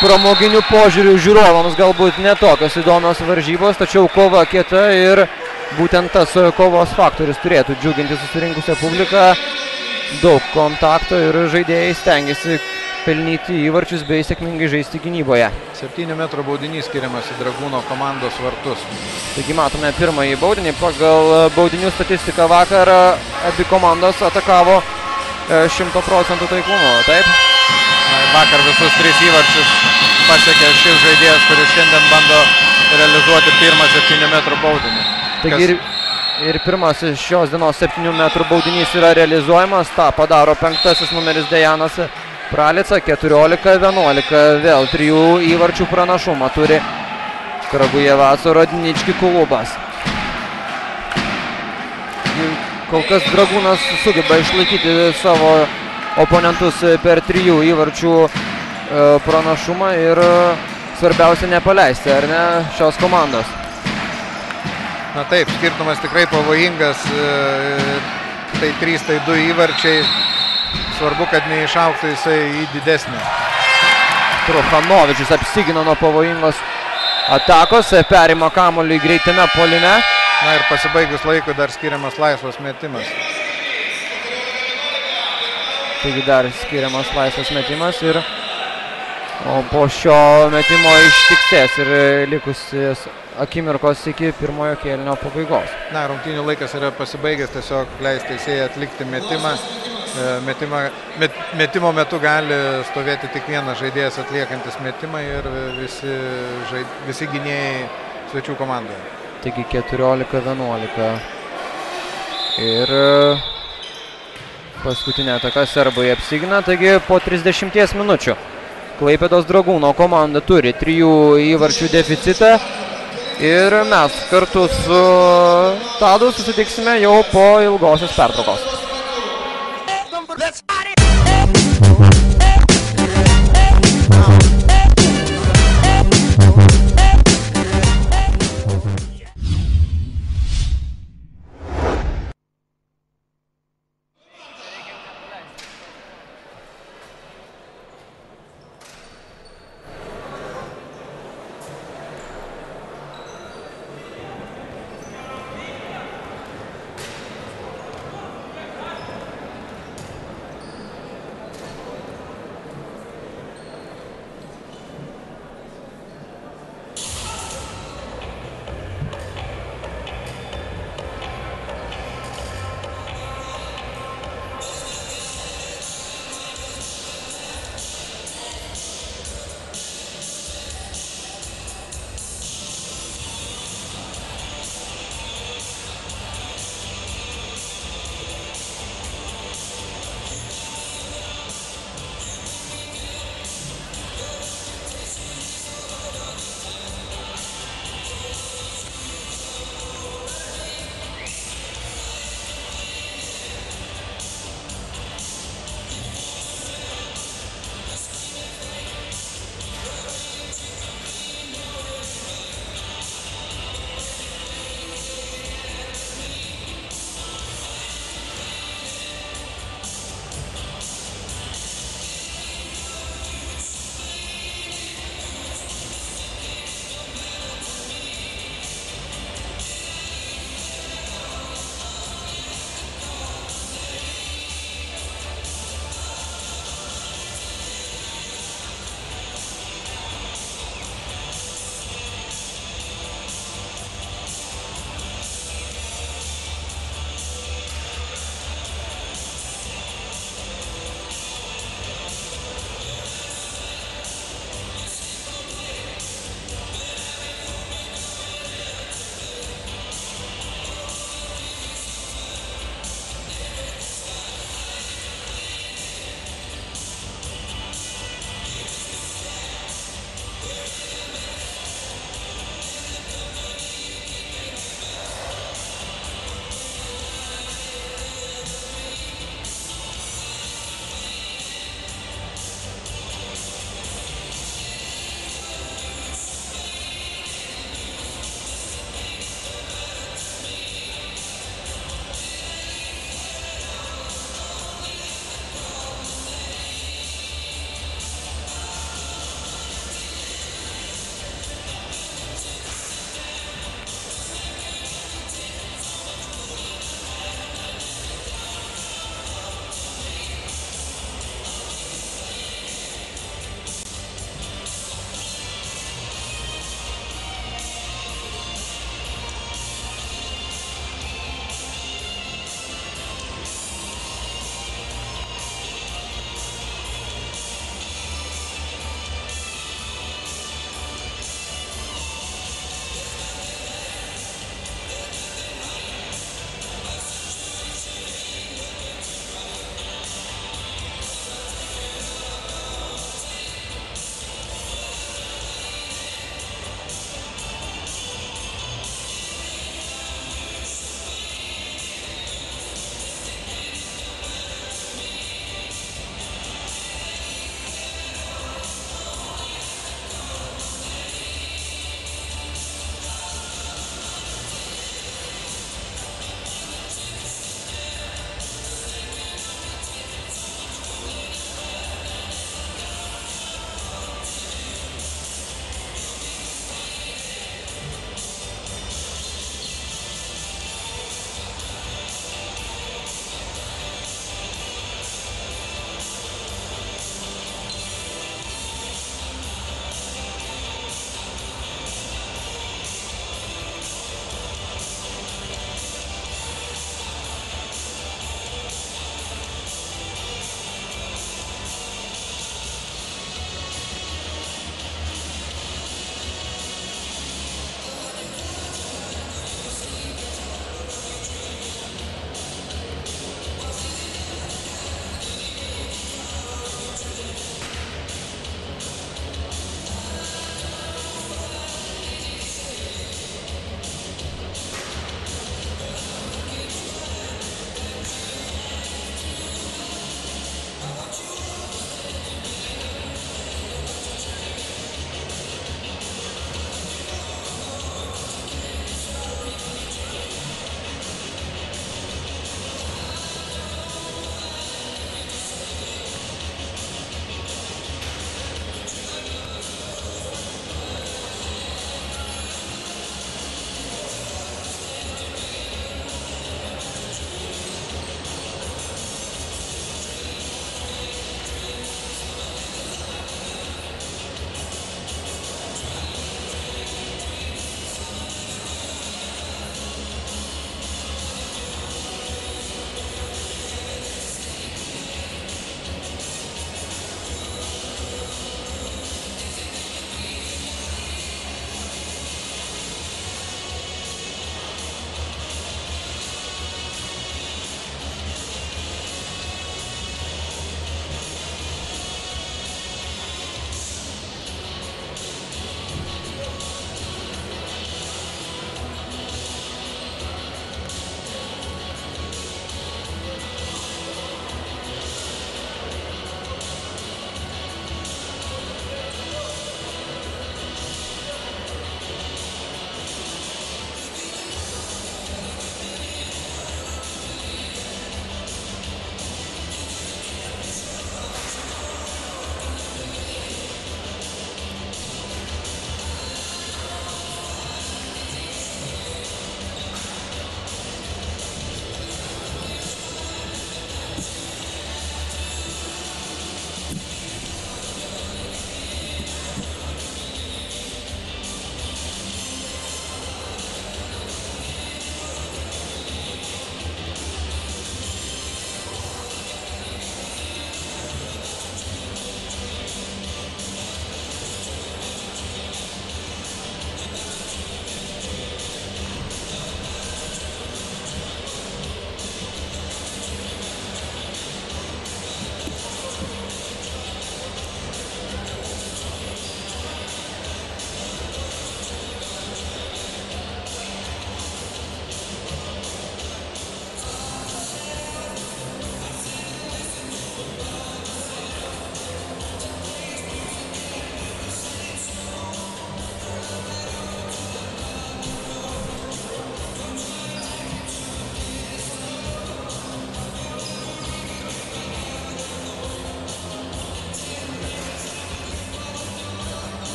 pramoginių požiūrių žiūrovams galbūt netokios įdomios varžybos, tačiau kova kieta ir būtent tas kovos faktorius turėtų džiuginti susirinkusią publiką. Daug kontakto ir žaidėjai stengiasi pelnyti įvarčius bei sėkmingai žaisti gynyboje. 7 m baudinys skiriamas į Dragūno komandos vartus. Taigi matome pirmąjį baudinį. Pagal baudinių statistiką vakar abi komandos atakavo e, 100 procentų taiklumu. Taip? Vakar visus tris įvarčius pasiekė šis žaidėjas, kuris šiandien bando realizuoti pirmą 7 m baudinį. Taigi ir, ir pirmasis šios dienos 7 metrų baudinys yra realizuojamas. Ta padaro penktasis numeris Dejanas Pralica 14-11. Vėl trijų įvarčių pranašumą turi Kragujevaco Radnički klubas. Kol kas Dragūnas sugeba išlaikyti savo oponentus per trijų įvarčių e, pranašumą ir e, svarbiausia nepaleisti, ar ne, šios komandos. Na taip, skirtumas tikrai pavojingas. e, Tai 3, tai 2 įvarčiai. Svarbu, kad neišauktų jisai į didesnį. Truchanovičius apsigina nuo pavojingos atakos, perima kamuolį greitame polime. Na ir pasibaigus laikui dar skiriamas laisvas metimas. Taigi dar skiriamas laisvas metimas ir o po šio metimo ištiksės ir likusis akimirkos iki pirmojo kėlinio pabaigos. Na, rungtynių laikas yra pasibaigęs, tiesiog leis teisėjai atlikti metimą. E, Metimą, met, metimo metu gali stovėti tik vienas žaidėjas atliekantis metimą ir visi, žaid, visi gynėjai svečių komandoje. Taigi 14-11. Ir paskutinė ataka serbai apsigina, taigi po 30 minučių. Klaipėdos dragūno komanda turi trijų įvarčių deficitą. Ir mes kartu su Tadu susitiksime jau po ilgosios pertraukos.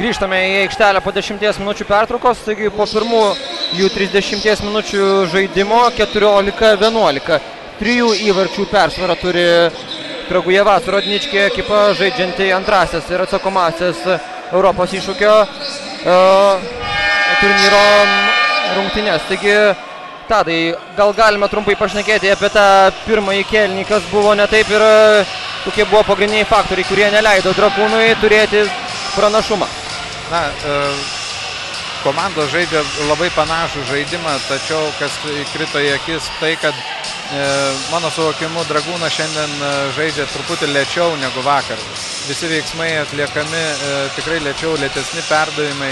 Grįžtame į aikštelę po 10 minučių pertraukos, taigi po pirmų jų 30 minučių žaidimo 14-11. Trijų įvarčių persvarą turi Kragujevas Rodničkė ekipa žaidžianti antrasias ir atsakomasias Europos iššūkio uh, turnyro rungtynės. Taigi, Tadai, gal galime trumpai pašnekėti apie tą pirmąjį kelnį, kas buvo ne taip ir e, kokie buvo pagrindiniai faktoriai, kurie neleido Drakūnui turėti pranašumą. Na, e, komandos žaidžia labai panašų žaidimą, tačiau kas krito į akis tai, kad e, mano suvokimu Dragūnas šiandien e, žaidžia truputį lėčiau negu vakar. Visi veiksmai atliekami tikrai lėčiau, lėtesni perdavimai,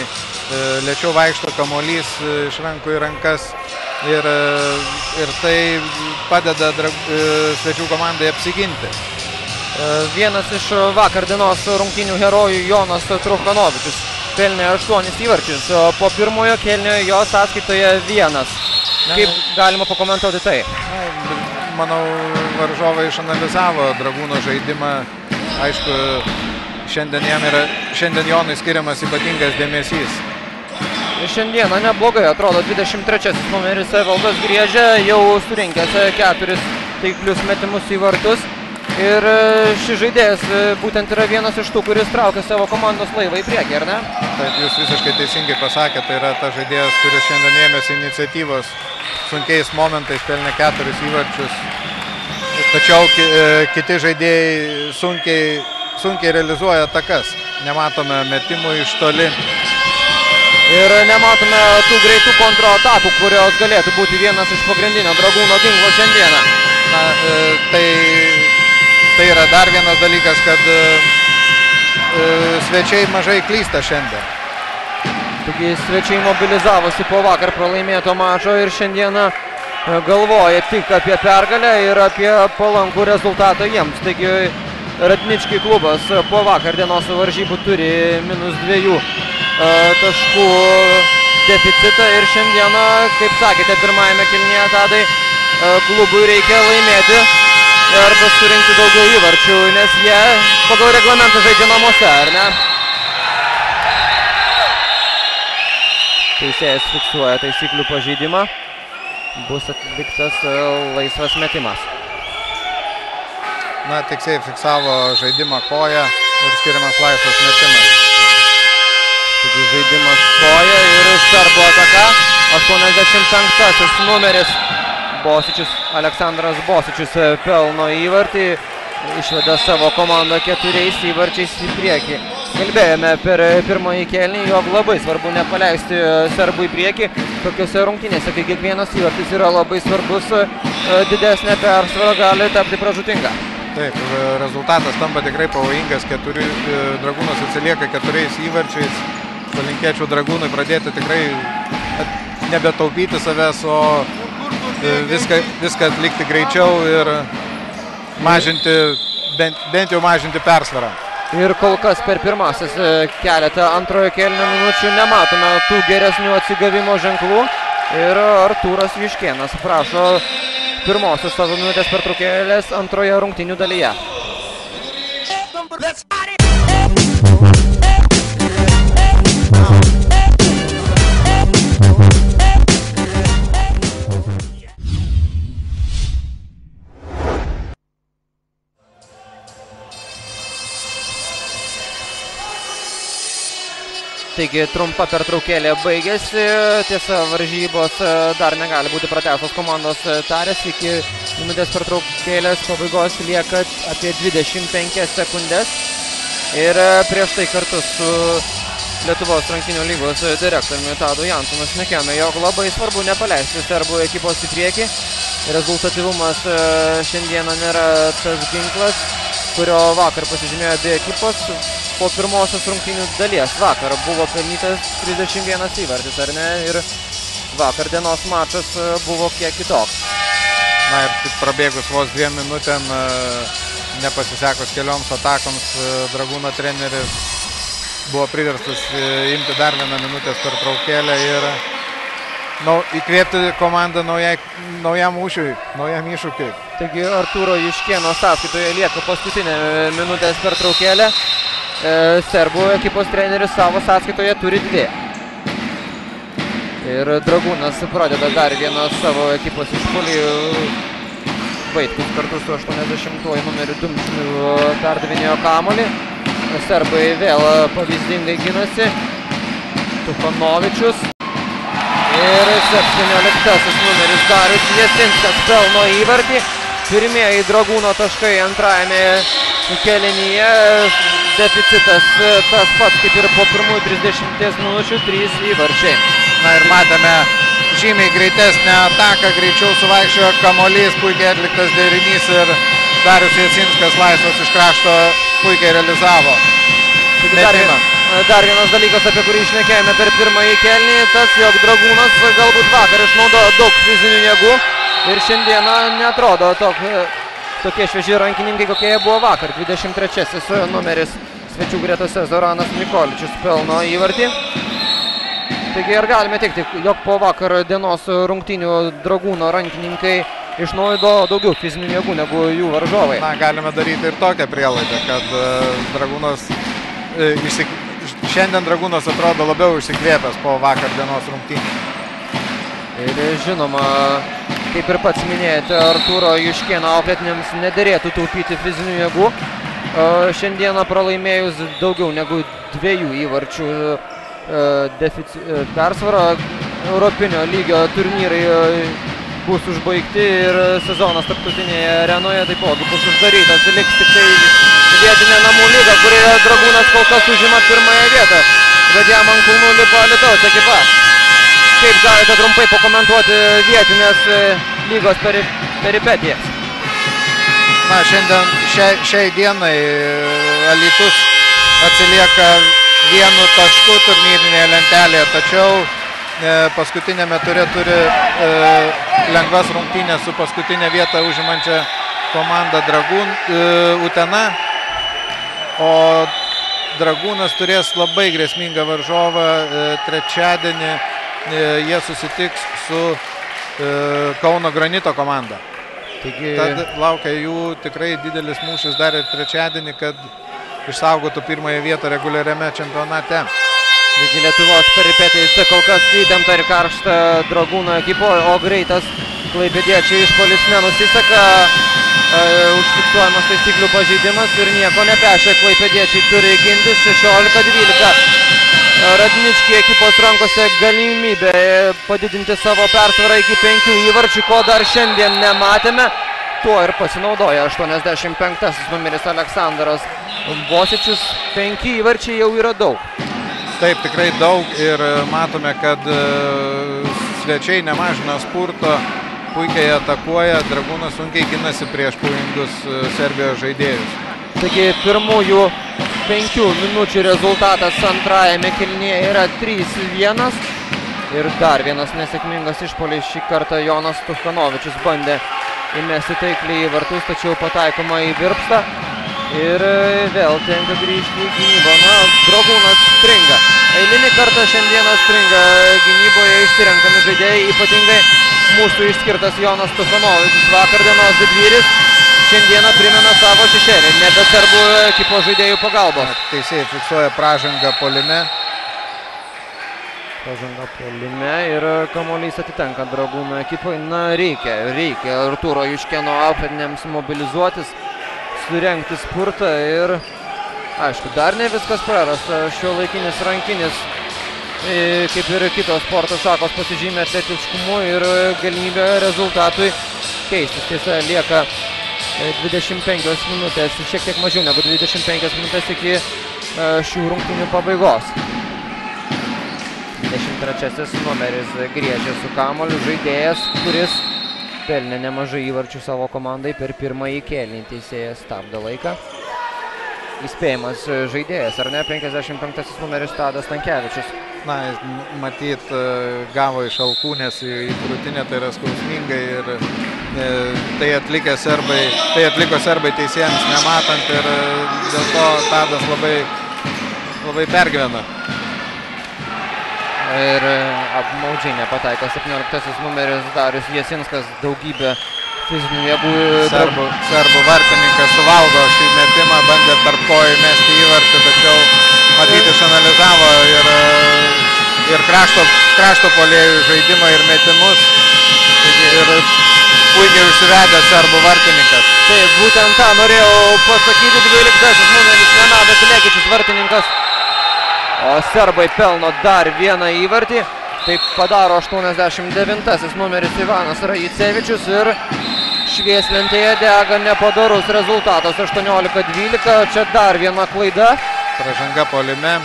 lėčiau vaikšto kamolys iš rankų į rankas ir, ir tai padeda drag, svečių komandai apsiginti. Vienas iš vakar dienos rungtynių herojų Jonas Truchanovičius pelnė 8 įvarčius, po pirmojo kelnio jo sąskaitoje vienas. Kaip galima pakomentuoti tai? Na, manau, varžovai išanalizavo Dragūno žaidimą. Aišku, šiandien, yra, šiandien Jonui skiriamas ypatingas dėmesys. Ir Šiandieną neblogai atrodo 23 numeris Evaldas Griežia, jau surinkęs keturis taiklius metimus į vartus. Ir e, šis žaidėjas e, būtent yra vienas iš tų, kuris traukia savo komandos laivą į priekį, ar ne? Taip, jūs visiškai teisingai pasakėte, tai yra tas žaidėjas, kuris šiandien ėmėsi iniciatyvos sunkiais momentais, pelnė keturis įvarčius. Tačiau e, kiti žaidėjai sunkiai, sunkiai realizuoja atakas. Nematome metimų iš toli. Ir nematome tų greitų kontratakų, kurios galėtų būti vienas iš pagrindinio dragūno ginklo šiandieną. Na, tai, tai yra dar vienas dalykas, kad e, e, svečiai mažai klysta šiandien. Taigi svečiai mobilizavosi po vakar pralaimėto mačo ir šiandieną e, galvoja tik apie pergalę ir apie palankų rezultatą jiems. Taigi Radnički klubas po vakar dienos varžybų turi minus dviejų taškų deficitą ir šiandieną, kaip sakėte, pirmajame kilnyje tadai klubui reikia laimėti arba surinkti daugiau įvarčių, nes jie pagal reglamentą žaidžia namuose, ar ne? Teisėjas fiksuoja taisyklių pažeidimą. Bus atliktas e, laisvas metimas. Na, tiksliai fiksavo žaidimą koją ir skiriamas laisvas metimas. Taigi žaidimas koja ir serbo ataka. 85 numeris Bosičius, Aleksandras Bosičius e, pelno įvartį. Išveda savo komandą keturiais įvarčiais į priekį. Kalbėjome per pirmąjį kelnį, jog labai svarbu nepaleisti e, serbų į priekį. Tokiuose rungtynėse, kai kiekvienas įvartis yra labai svarbus, e, didesnė persvara gali tapti pražutinga. Taip, rezultatas tampa tikrai pavojingas. Keturi, e, dragūnas atsilieka keturiais įvarčiais. Palinkėčiau dragūnui pradėti tikrai nebetaupyti savęs, o e, viską, viską atlikti greičiau ir mažinti, bent, bent jau mažinti persvarą. Ir kol kas per pirmasis e, keletą antrojo kelnio minučių nematome tų geresnių atsigavimo ženklų. Ir Artūras Viškėnas prašo pirmosios savo minutės pertraukėlės antroje rungtynių dalyje. Taigi trumpa pertraukėlė baigėsi. Tiesa, varžybos e, dar negali būti pratęsos komandos e, tarėsi. Iki minutės pertraukėlės pabaigos lieka apie 25 sekundės. Ir e, prieš tai kartu su Lietuvos rankinių lygos direktoriumi Tadu Jansonu šnekėjome, jog labai svarbu nepaleisti serbų ekipos į priekį. Rezultatyvumas šiandieną nėra tas ginklas, kurio vakar pasižymėjo abi ekipos. Po pirmosios rungtynių dalies vakar buvo pelnytas 31 įvartis, ar ne? Ir vakar dienos mačas e, buvo kiek kitoks. Na ir prabėgus vos dviem minutėm, e, nepasisekus kelioms atakoms, e, Dragūno treneris buvo priverstas imti dar vieną minutės pertraukėlę ir nau, įkvėpti komandą naujai, naujam mūšiui, naujam iššūkiui. Taigi Artūro Iškėno sąskaitoje lieka paskutinė minutės pertraukėlė. e, serbų ekipos treneris savo sąskaitoje turi dvi. Ir Dragūnas pradeda dar vieną savo ekipos išpolį. Vaitkus kartu su 80-uoju numeriu Dumčiniu perdavinėjo kamolį. Serbai vėl pavyzdingai ginasi. Tuchanovičius. Ir 17 numeris Darius Jasinskas pelno įvartį. Pirmieji Dragūno taškai antrajame kelinyje. Deficitas e, tas pats kaip ir po pirmųjų 30 minučių, 3 įvarčiai. Na ir matėme žymiai greitesnę ataką, greičiau suvaikščiojo kamolys, puikiai atliktas derinys ir Darius Jasinskas laisvas iš krašto puikiai realizavo. Taigi dar, viena, dar vienas dalykas, apie kurį išnekėjome per pirmąjį kelnį, tas, jog Dragūnas galbūt vakar išnaudojo daug fizinių jėgų ir šiandieną netrodo tok, tokie švieži rankininkai, kokie buvo vakar. 23 numeris svečių gretose Zoranas Mikoličius pelno įvartį. Taigi ir galime teikti, jog po vakar dienos rungtynių Dragūno rankininkai išnaudojo daugiau fizinių jėgų negu jų varžovai. Na, galime daryti ir tokią prielaidą, kad Dragūnas uh, išsik... šiandien Dragūnas atrodo labiau išsikvėpęs po vakar dienos rungtynių. Ir žinoma, kaip ir pats minėjote, Arturo Juškėno auklėtiniams nederėtų taupyti fizinių jėgų. Šiandieną pralaimėjus daugiau negu dviejų įvarčių defici... persvarą, Europinio lygio turnyrai bus užbaigti ir sezonas tarptautinėje arenoje taipogi bus uždarytas. Liks tik tai vietinė namų lyga, kurioje Dragūnas kol kas užima pirmąją vietą. Bet jam ant kulnų lipa Lietuvos ekipa. Kaip galite trumpai pakomentuoti vietinės lygos peri, peripetijas? Na, šiandien, šiai, šiai dienai Alitus atsilieka vienu tašku turnyrinėje lentelėje, tačiau e, paskutinėme ture turi e, lengvas rungtynės su paskutinė vieta užimančia komanda Dragūn, e, Utena, o Dragūnas turės labai grėsmingą varžovą e, trečiadienį, e, jie susitiks su e, Kauno Granito komanda. Taigi, Tad laukia jų tikrai didelis mūšis dar ir trečiadienį, kad išsaugotų pirmąją vietą reguliariame čempionate. Taigi Lietuvos peripetijose kol kas įtempta ir karšta Dragūno ekipoje, o greitas klaipėdiečių išpolis nenusiseka. E, užfiksuojamas taisyklių pažeidimas ir nieko nepešė. Klaipėdiečiai turi gintis 16-12. Radnički ekipos rankose galimybė padidinti savo persvarą iki penkių įvarčių, ko dar šiandien nematėme. Tuo ir pasinaudoja 85 numeris Aleksandras Vosičius. Penki įvarčiai jau yra daug. Taip, tikrai daug ir matome, kad e, svečiai nemažina spurto, puikiai atakuoja, Dragūnas sunkiai ginasi prieš pavojingus e, Serbijos žaidėjus. Taigi pirmųjų penkių minučių rezultatas antrajame kilnyje yra 3-1. Ir dar vienas nesėkmingas išpolis šį kartą Jonas Tuchanovičius bandė įmesti taiklį į vartus, tačiau pataikoma į virpstą. Ir vėl tenka grįžti į gynybą. Na, Dragūnas stringa. Eilinį kartą šiandieną stringa gynyboje išsirenkami žaidėjai, ypatingai mūsų išskirtas Jonas Tuchanovičius. Vakar dienos didvyris šiandieną primena savo šešėlį, nebe serbų ekipos žaidėjų pagalbos. Teisėjai fiksuoja pražangą polime. Pažanga polime ir kamuolys atitenka Dragūno ekipai. Na, reikia, reikia Arturo Juškėno auklėtiniams mobilizuotis, surenkti spurtą ir, aišku, dar ne viskas prarasta. Šio laikinis rankinis, e, kaip ir kitos sporto šakos, pasižymė atletiškumu ir galimybė rezultatui keistis. Tiesa, lieka 25 minutės, šiek tiek mažiau negu 25 minutės iki e, šių rungtynių pabaigos. 23 numeris griežia su kamoliu žaidėjas, kuris pelnė nemažai įvarčių savo komandai per pirmąjį kėlinį. Teisėjas stabdo laiką. Įspėjimas žaidėjas, ar ne? 55 numeris Tadas Tankievičius. Na, matyt gavo iš alkūnės į, krūtinę, tai yra skausmingai ir e, tai, atlikę serbai, tai atliko serbai teisėjams nematant ir e, dėl to Tadas labai, labai pergyvena. Ir apmaudžiai nepataiko 17 numeris Darius Jasinskas daugybę fizinių jėgų Serbų, serbų vartininkas suvalgo šį metimą, bandė tarp kojų mesti įvartį, tačiau matyti išanalizavo ir, e, ir krašto, krašto polėjų žaidimą ir metimus. Ir puikiai užsivedė serbų vartininkas. Taip, būtent tą norėjau pasakyti 12 numeris Nenadas Lekičius vartininkas. Serbai pelno dar vieną įvartį. Taip padaro 89 numeris Ivanas Rajicevičius ir švieslentėje dega nepadarus rezultatas 18-12. Čia dar viena klaida. Pražanga polime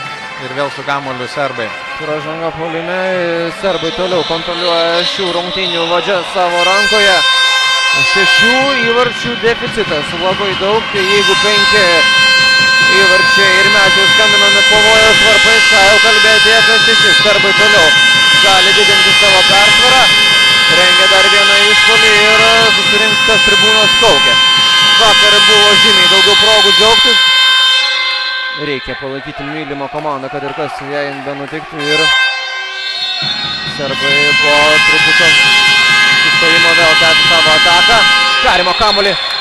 ir vėl su kamoliu serbai. Pražanga polime, serbai toliau kontroliuoja šių rungtynių vadžią savo rankoje. Šešių įvarčių deficitas, labai daug, jeigu penki įvarčiai ir mes jau skambiname pavojos varpais, ką jau kalbėti apie šešis, serbai toliau gali didinti savo persvarą, rengia dar vieną išpolį ir susirinktas tribūnos kaukia. Vakar buvo žymiai daugiau progų džiaugtis, reikia palaikyti mylimą komandą, kad ir kas jai benutiktų ir serbai po truputio sustojimo vėl tęsia savo ataką. Perimo kamuolį.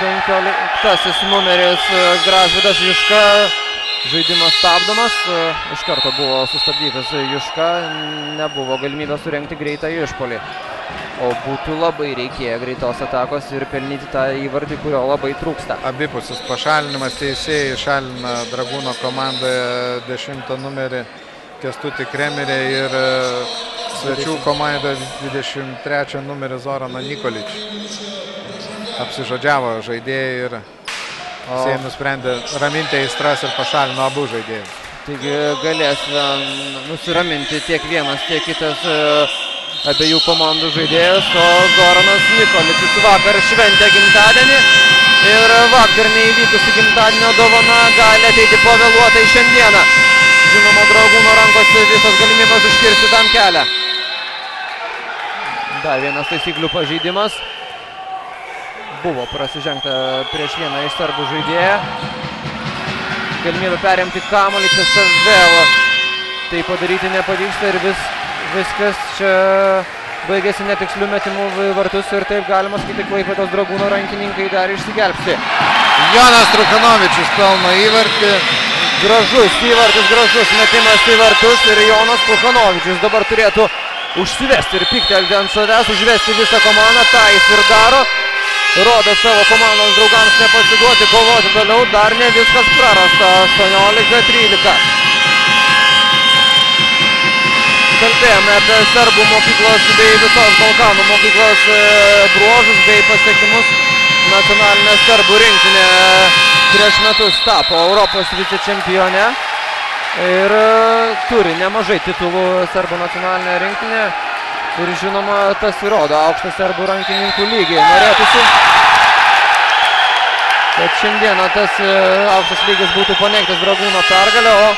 15 numeris e, Gražvidas Juška. Žaidimas stabdomas. E, Iš karto buvo sustabdytas Juška. Nebuvo galimybė surenkti greitą išpolį. O būtų labai reikėję greitos atakos ir pelnyti tą įvardį, kurio labai trūksta. Abipusis pašalinimas teisėjai šalina Dragūno komandoje 10 numerį Kestutį Kremerį ir e, svečių komandoje 23 numerį Zoraną Nikolič. Apsižodžiavo žaidėjai ir jisai nusprendė raminti aistras ir pašalino abu žaidėjus. Taigi galės e, nusiraminti tiek vienas, tiek kitas e, abiejų komandų žaidėjas, o Zoranas Nikoličius vakar šventė gimtadienį ir vakar neįvykusi gimtadienio dovana gali ateiti pavėluotai šiandieną. Žinoma, draugūno rankose visos galimybės užkirsti tam kelią. Dar vienas taisyklių pažeidimas. Buvo prasižengta prieš vieną iš serbų žaidėją. Galimybė perimti kamuolį, tiesa vėl tai padaryti nepavyksta ir vis, viskas čia baigėsi netikslių metimų vartus ir taip galima sakyti Klaipėdos dragūno rankininkai dar išsigelbsti. Jonas Trukanovičius pelno įvartį. Gražus įvartis, gražus metimas į vartus ir Jonas Puchanovičius dabar turėtų užsivesti ir piktelti ant savęs, užvesti visą komandą, tą jis ir daro. Rodo savo komandos draugams nepasiduoti, kovoti toliau, dar ne viskas prarasta, 18-13. Kalbėjome apie serbų mokyklos bei visos Balkanų mokyklos e, bruožus bei pasiekimus. Nacionalinė serbų rinktinė prieš metus tapo Europos vicečempione ir e, turi nemažai titulų serbų nacionalinė rinktinė. Ir žinoma, tas įrodo aukštą serbų rankininkų lygį. Norėtųsi, kad šiandieną tas e, aukštas lygis būtų paneigtas Dragūno pergalę, o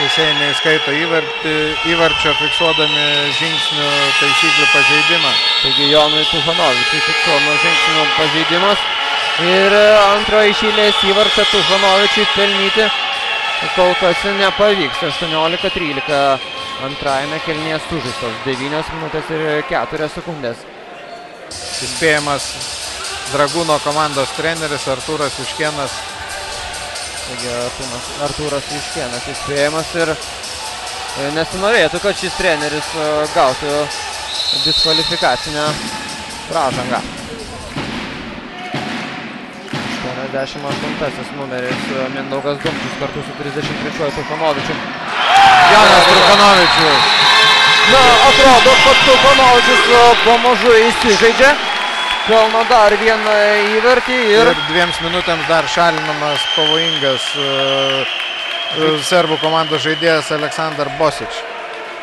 Teisėjai neįskaito įvartį, įvarčio fiksuodami žingsnių taisyklių pažeidimą. Taigi Jonui Tuhanovičiui fiksuojamas žingsnių pažeidimas. Ir e, antro išėlės įvarčio Tuhanovičiui pelnyti kol kas nepavyks. 18-13 antrajame kelnėje sužaistos 9 minutės ir 4 sekundės. Įspėjamas Dragūno komandos treneris Artūras Iškienas Taigi Artūras, Artūras Iškienas įspėjamas ir e, nesinorėtų, kad šis treneris e, gautų diskvalifikacinę pražangą. 88 numeris e, Mindaugas Dumčius kartu su 33 Tukanovičiu. Jonas Trukanovičius. Na, atrodo, kad Tukanovičius e, pamažu įsižaidžia. Pelno dar vieną įvartį ir... Ir dviems minutėms dar šalinamas pavojingas uh, serbų komandos žaidėjas Aleksandr Bosič.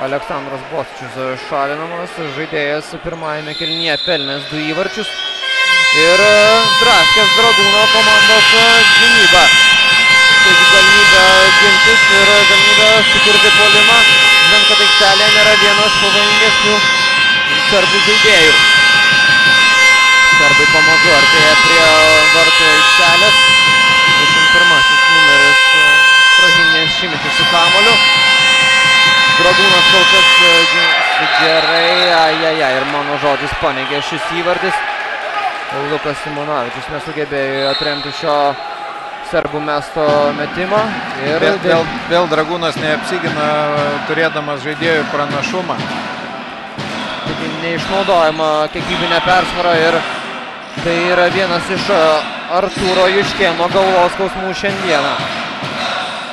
Aleksandras Bosičius šalinamas, žaidėjas pirmajame kelnyje pelnęs du įvarčius ir draskęs Dragūno komandos gynybą. Taigi galimybė gintis ir galimybė sukurti polimą. Žinant, kad aikštelė nėra vienas pavojingesnių serbų žaidėjų. Serbai pamažu artėja prie vartų aikštelės. 21 numeris e, Prahinės Šimičius su kamoliu. Dragūnas kol kas e, gerai, ajajai, ir mano žodžius paneigė šis įvartis. Lukas Simonavičius nesugebėjo atremti šio serbų mesto metimo. Ir Vėl, vėl, vėl Dragūnas neapsigina turėdamas žaidėjų pranašumą. taigi neišnaudojama kiekybinė persvara ir tai yra vienas iš a, Artūro Juškėno galvos skausmų šiandieną.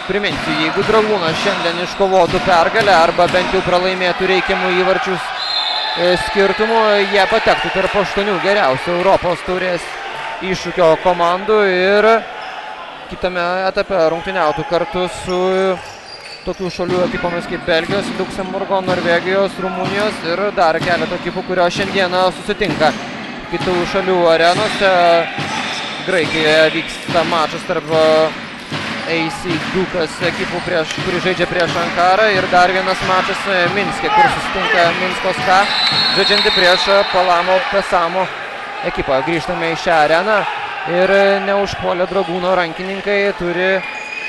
Priminsiu, jeigu Dragūnas šiandien iškovotų pergalę arba bent jau pralaimėtų reikiamų įvarčius e, skirtumų, jie patektų tarp aštuonių geriausių Europos taurės iššūkio komandų ir kitame etape rungtyniautų kartu su tokių šalių ekipomis kaip Belgijos, Luksemburgo, Norvegijos, Rumunijos ir dar keletą ekipų, kurios šiandieną susitinka kitų šalių arenose. Graikijoje vyksta mačas tarp AC Dukas ekipų, prieš, kuri žaidžia prieš Ankarą ir dar vienas mačas Minske, kur susitinka Minsko SKA, žaidžianti prieš Palamo Pesamo ekipą. Grįžtame į šią areną ir neužpuolę dragūno rankininkai turi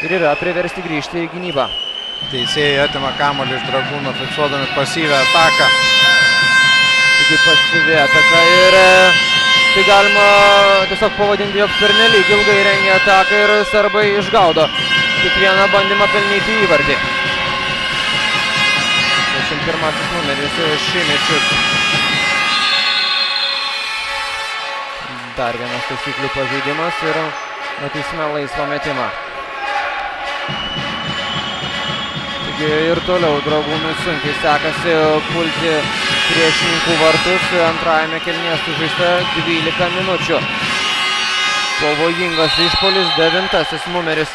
ir yra priversti grįžti į gynybą. Teisėjai atima kamuolį iš Dragūno, fiksuodami pasyvę ataką. Taigi pasyvi ataka ir e, tai galima tiesiog pavadinti, jog pernelyg ilgai rengia ataką ir serbai išgaudo kiekvieną bandymą pelnyti įvartį. 21 numeris Šimičius. Dar vienas taisyklių pažeidimas ir matysime laisvą metimą. Taigi ir toliau dragūnui sunkiai sekasi pulti priešininkų vartus. Antrajame kelnyje sužaista 12 minučių. Pavojingas išpolis, devintasis numeris.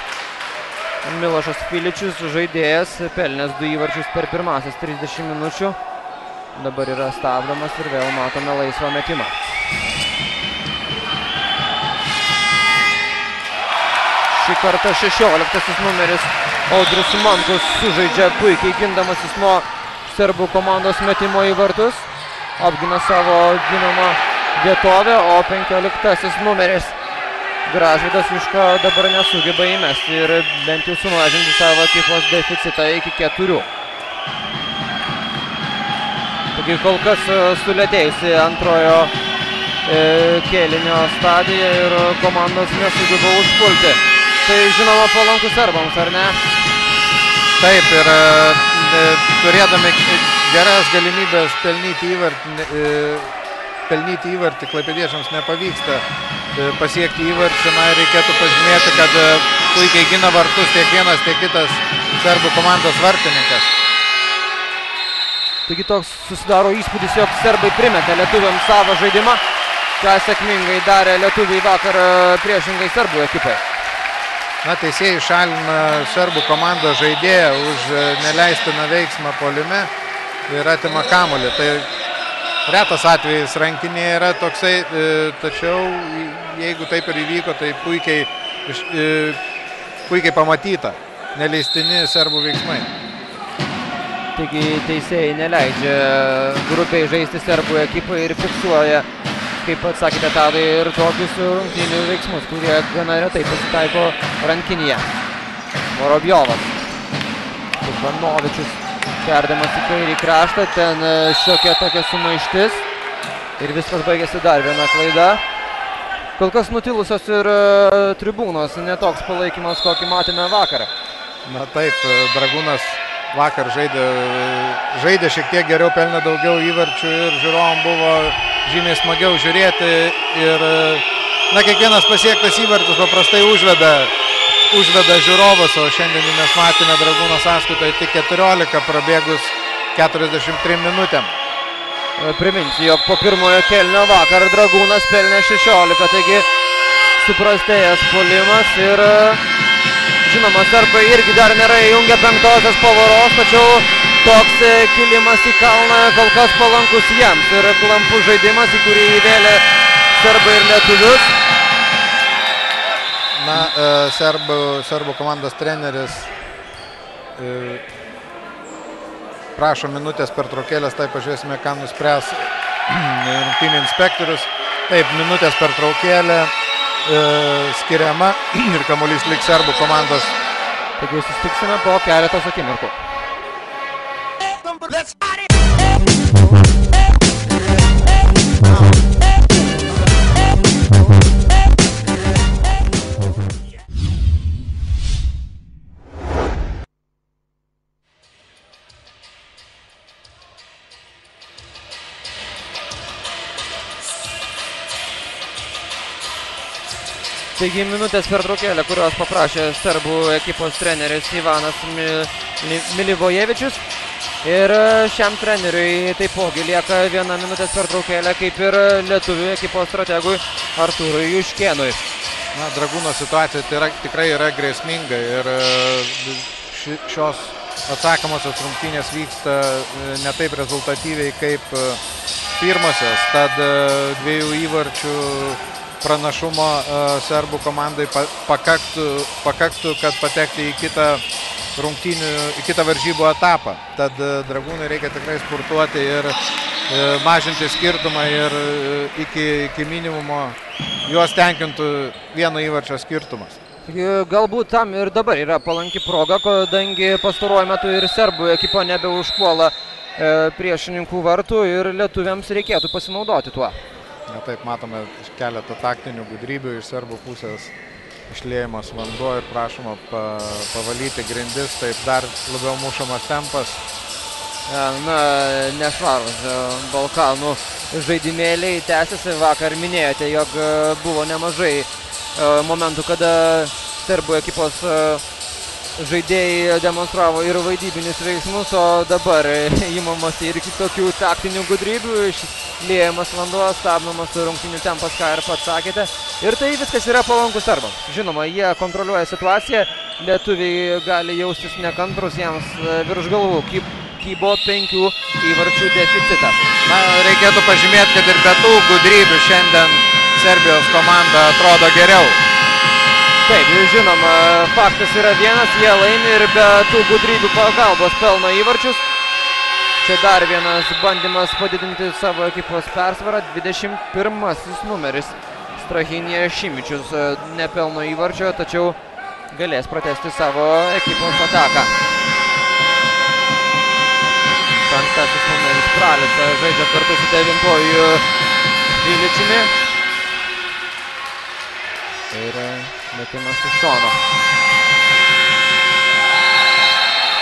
Milošas Filičius žaidėjas, pelnęs du įvarčius per pirmasis 30 minučių. Dabar yra stabdomas ir vėl matome laisvą metimą. Šį kartą 16 numeris Audrius Mankus sužaidžia puikiai gindamasis nuo serbų komandos metimo į vartus. Apgina savo ginamą vietovę, o 15 numeris Gražvydas Juška dabar nesugeba įmesti ir bent jau sumažinti savo ekipos deficitą iki keturių. Taigi kol kas e, sulėtėjusi antrojo e, kėlinio stadija ir komandos nesugeba užpulti. Tai žinoma palanku serbams, ar ne? Taip, ir e, turėdami geras galimybės pelnyti įvartį, e, pelnyti įvartį klaipėdiečiams nepavyksta e, pasiekti įvarčių. Na, ir reikėtų pažymėti, kad e, puikiai gina vartus tiek vienas, tiek kitas serbų komandos vartininkas. Taigi toks susidaro įspūdis, jog serbai primeta lietuviams savo žaidimą, ką sėkmingai darė lietuviai vakar e, priešingai serbų ekipai. Na, teisėjai šalina serbų komandos žaidėją už e, neleistiną veiksmą polime ir atima kamolį. Tai retas atvejis rankinėje yra toksai, e, tačiau jeigu taip ir įvyko, tai puikiai, e, puikiai pamatyta neleistini serbų veiksmai. Taigi teisėjai neleidžia grupiai žaisti serbų ekipai ir fiksuoja, kaip pats sakėte, tadai ir tokius rungtynių veiksmus, kurie gana retai pasitaiko rankinėje. Vorobjovas. Kupanovičius perdamas į kairį kraštą, ten e, šiokia tokia sumaištis ir viskas baigėsi dar viena klaida. Kol kas nutilusios ir e, tribūnos, netoks palaikymas, kokį matėme vakar. Na taip, e, Dragūnas vakar žaidė, žaidė šiek tiek geriau, pelnė daugiau įvarčių ir žiūrovom buvo žymiai smagiau žiūrėti. Ir, na, kiekvienas pasiektas įvartis paprastai užveda, užveda žiūrovus, o šiandien mes matėme Dragūno sąskaitoje tik 14 prabėgus 43 minutėm. Priminsiu, jog po pirmojo kelnio vakar Dragūnas pelnė 16, taigi suprastėjęs puolimas ir žinoma, serbai irgi dar nėra įjungę penktosios pavaros, tačiau toks e, kilimas į kalną kol kas palankus jiems ir klampus žaidimas, į kurį įvėlė serbai ir lietuvius. Na, serbų, serbų komandos treneris e, prašo minutės per traukėlės, tai pažiūrėsime, ką nuspręs rungtynių inspektorius. Taip, minutės per traukėlę skiriama ir kamuolys liks serbų komandos Taigi susitiksime po keletos akimirkų. Let's party. Taigi minutės pertraukėlė, kurios paprašė serbų ekipos treneris Ivanas Mi- Mi- Milivojevičius. Ir e, šiam treneriui taipogi lieka viena minutės pertraukėlė, kaip ir lietuvių ekipos strategui Artūrui Juškėnui. Na, Dragūno situacija tai yra, tikrai yra grėsminga ir e, ši, šios atsakomosios rungtynės vyksta e, ne taip rezultatyviai kaip pirmosios, tad dviejų įvarčių pranašumo e, serbų komandai pa- pakaktų, pakaktų, kad patekti į kitą rungtynių, į kitą varžybų etapą. Tad e, Dragūnui reikia tikrai spurtuoti ir e, mažinti skirtumą ir iki, iki minimumo juos tenkintų vieno įvarčio skirtumas. Galbūt tam ir dabar yra palanki proga, kadangi pastaruoju metu ir serbų ekipa nebeužpuola priešininkų vartų ir lietuviams reikėtų pasinaudoti tuo. Na taip, matome keletą taktinių gudrybių iš serbų pusės išliejimas vanduo ir prašoma pa, pavalyti grindis, taip dar labiau mušamas tempas. E, Na, nešvarus e, Balkanų žaidimėliai tęsiasi. Vakar minėjote, jog e, buvo nemažai momentų, kada serbų ekipos žaidėjai demonstravo ir vaidybinius veiksmus, o dabar įmamasi ir kitokių taktinių gudrybių. Išliejamas vanduo, stabdomas rungtinių tempas, ką ir pats sakėte. Ir tai viskas yra palanku serbams. Žinoma, jie kontroliuoja situaciją, lietuviai gali jaustis nekantrus, jiems e, virš galvų kyb- kybo penkių įvarčių deficitas. Na, reikėtų pažymėti, kad ir be tų gudrybių šiandien Serbijos komanda atrodo geriau. Taip, žinoma, faktas yra vienas, jie laimi ir be tų gudrybių pagalbos pelno įvarčius. Čia dar vienas bandymas padidinti savo ekipos persvarą. 21 numeris Strahinė Šimičius e, nepelno įvarčio, tačiau galės pratesti savo ekipos ataką. Penktasis numeris Pralis e, žaidžia kartu su devintoju Viličiumi. Ir e, metimas iš šono.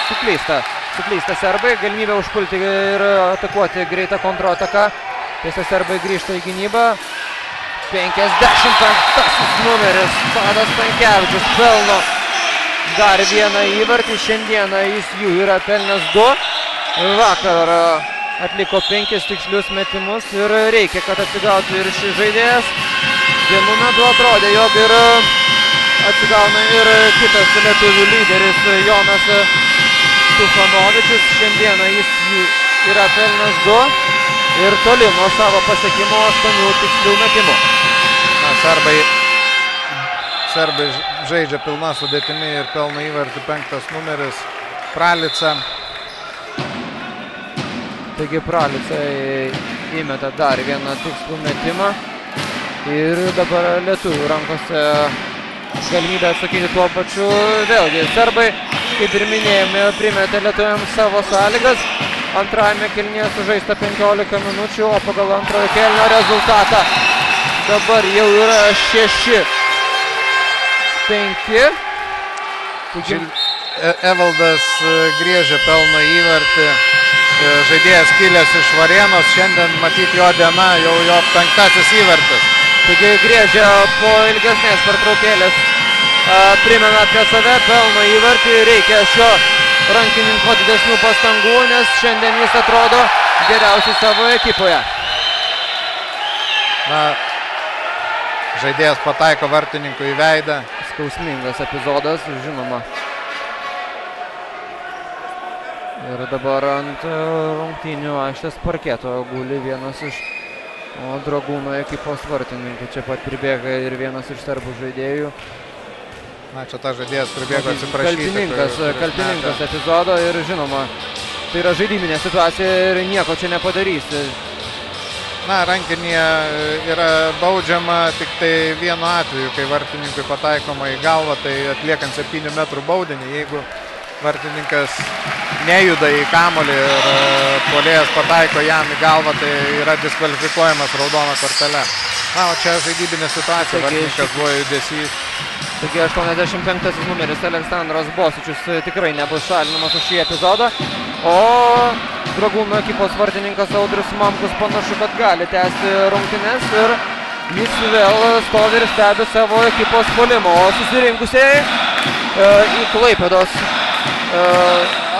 Suklysta. Suklysta serbai. Galimybė užpulti ir atakuoti greitą kontrataką. Tiesa, serbai grįžta į gynybą. 55 numeris Tadas Tankievičius pelno dar vieną įvartį. Šiandieną jis jų yra pelnęs du. Vakar atliko penkis tikslius metimus ir reikia, kad atsigautų ir šis žaidėjas. Vienu metu atrodė, jog ir atsigauna ir kitas lietuvių lyderis Jonas Stufanovičius. Šiandieną jis yra pelnęs du ir toli nuo savo pasiekimo aštuonių tikslių metimų. Na, serbai, serbai žaidžia pilna sudėtimi ir pelno įvartį penktas numeris Pralica. Taigi Pralicai įmeta dar vieną tikslų metimą ir dabar lietuvių rankose galimybė atsakyti tuo pačiu. Vėlgi, serbai, kaip ir minėjome, primetė lietuviams savo sąlygas. Antrajame kelnyje sužaista 15 minučių, o pagal antrojo kelnio rezultatą dabar jau yra 6 5. Taigi, Žil- E- Evaldas e, griežia pelno įvartį. E, Žaidėjas kilęs iš Varėnos, šiandien matyti jo diena, jau jo penktasis įvartis. Taigi griežia po ilgesnės pertraukėlės. Primena apie save, pelno įvartį, reikia šio rankininko didesnių pastangų, nes šiandien jis atrodo geriausiai savo ekipoje. Na, žaidėjas pataiko vartininkui į veidą. Skausmingas epizodas, žinoma. Ir dabar ant e, rungtynių aikštės parketo guli vienas iš o, dragūno ekipos vartininkų. Čia pat pribėga ir vienas iš serbų žaidėjų. Na, čia ta žaidėjas pribėgo atsiprašyti. Kaltininkas, kur- kuris kaltininkas metė. epizodo ir žinoma, tai yra žaidiminė situacija ir nieko čia nepadarysi. Na, rankinėje yra baudžiama tik tai vienu atveju, kai vartininkui pataikoma į galvą, tai atliekant 7 metrų baudinį. Jeigu vartininkas nejuda į kamolį ir e, puolėjas pataiko jam į galvą, tai yra diskvalifikuojamas raudona kortelė. Na, o čia žaidybinė situacija, vartininkas buvo judesys. Taigi 85 numeris Aleksandras Bosičius e, tikrai nebus šalinamas už šį epizodą. O Dragūno ekipos vartininkas Audrius Mamkus panašu, kad gali tęsti rungtynes ir Jis vėl stovi ir stebi savo ekipos puolimo. O susirinkusiai e, į Klaipėdos e,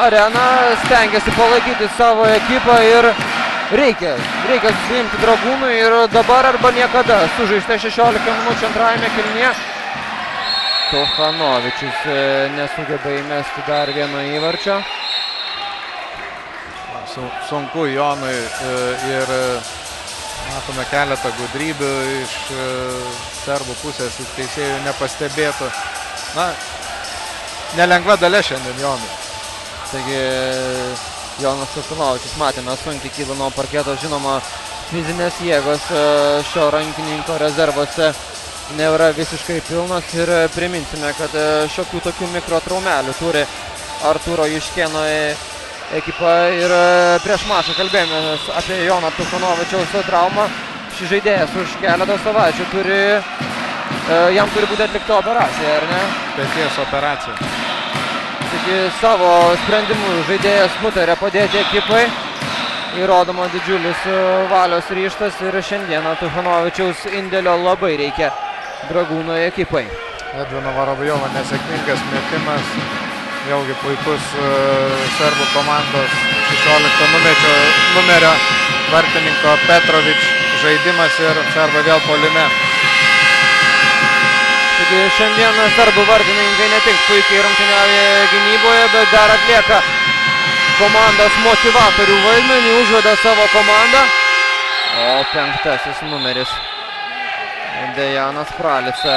areną stengiasi palaikyti savo ekipą ir reikia, reikia susiimti dragūnui ir dabar arba niekada. Sužaista 16 minučių antrajame kilnyje. Tohanovičius e, nesugeba įmesti dar vieno įvarčio. Su, sunku Jonui e, ir matome keletą gudrybių iš e, serbų pusės teisėjų nepastebėtų. Na, nelengva dalia šiandien Jonui. Taigi Jonas Sasanovičius matėme sunkiai kyla nuo parketo, žinoma, fizinės jėgos e, šio rankininko rezervuose nėra visiškai pilnas ir priminsime, kad e, šiokių tokių mikrotraumelių turi Artūro Juškėno e- ekipa ir e, prieš mačą kalbėjome apie Joną Tuchanovičiaus traumą. Šis žaidėjas už keletą savaičių turi, e, jam turi būti atlikta operacija, ar ne? Pėties operacija. Taigi savo sprendimu žaidėjas nutarė padėti ekipai. Įrodoma didžiulis e, valios ryštas ir šiandieną Tuchanovičiaus indėlio labai reikia Dragūno ekipai. Edvino Varavjovo nesėkmingas metimas. Vėlgi puikus e, serbų komandos 16 numečio, numerio vartininko Petrovič žaidimas ir serbai vėl polime. Taigi šiandien serbų vartininkai ne tik puikiai rungtyniauja gynyboje, bet dar atlieka komandos motivatorių vaidmenį, užveda savo komandą. O penktasis numeris Dejanas Pralica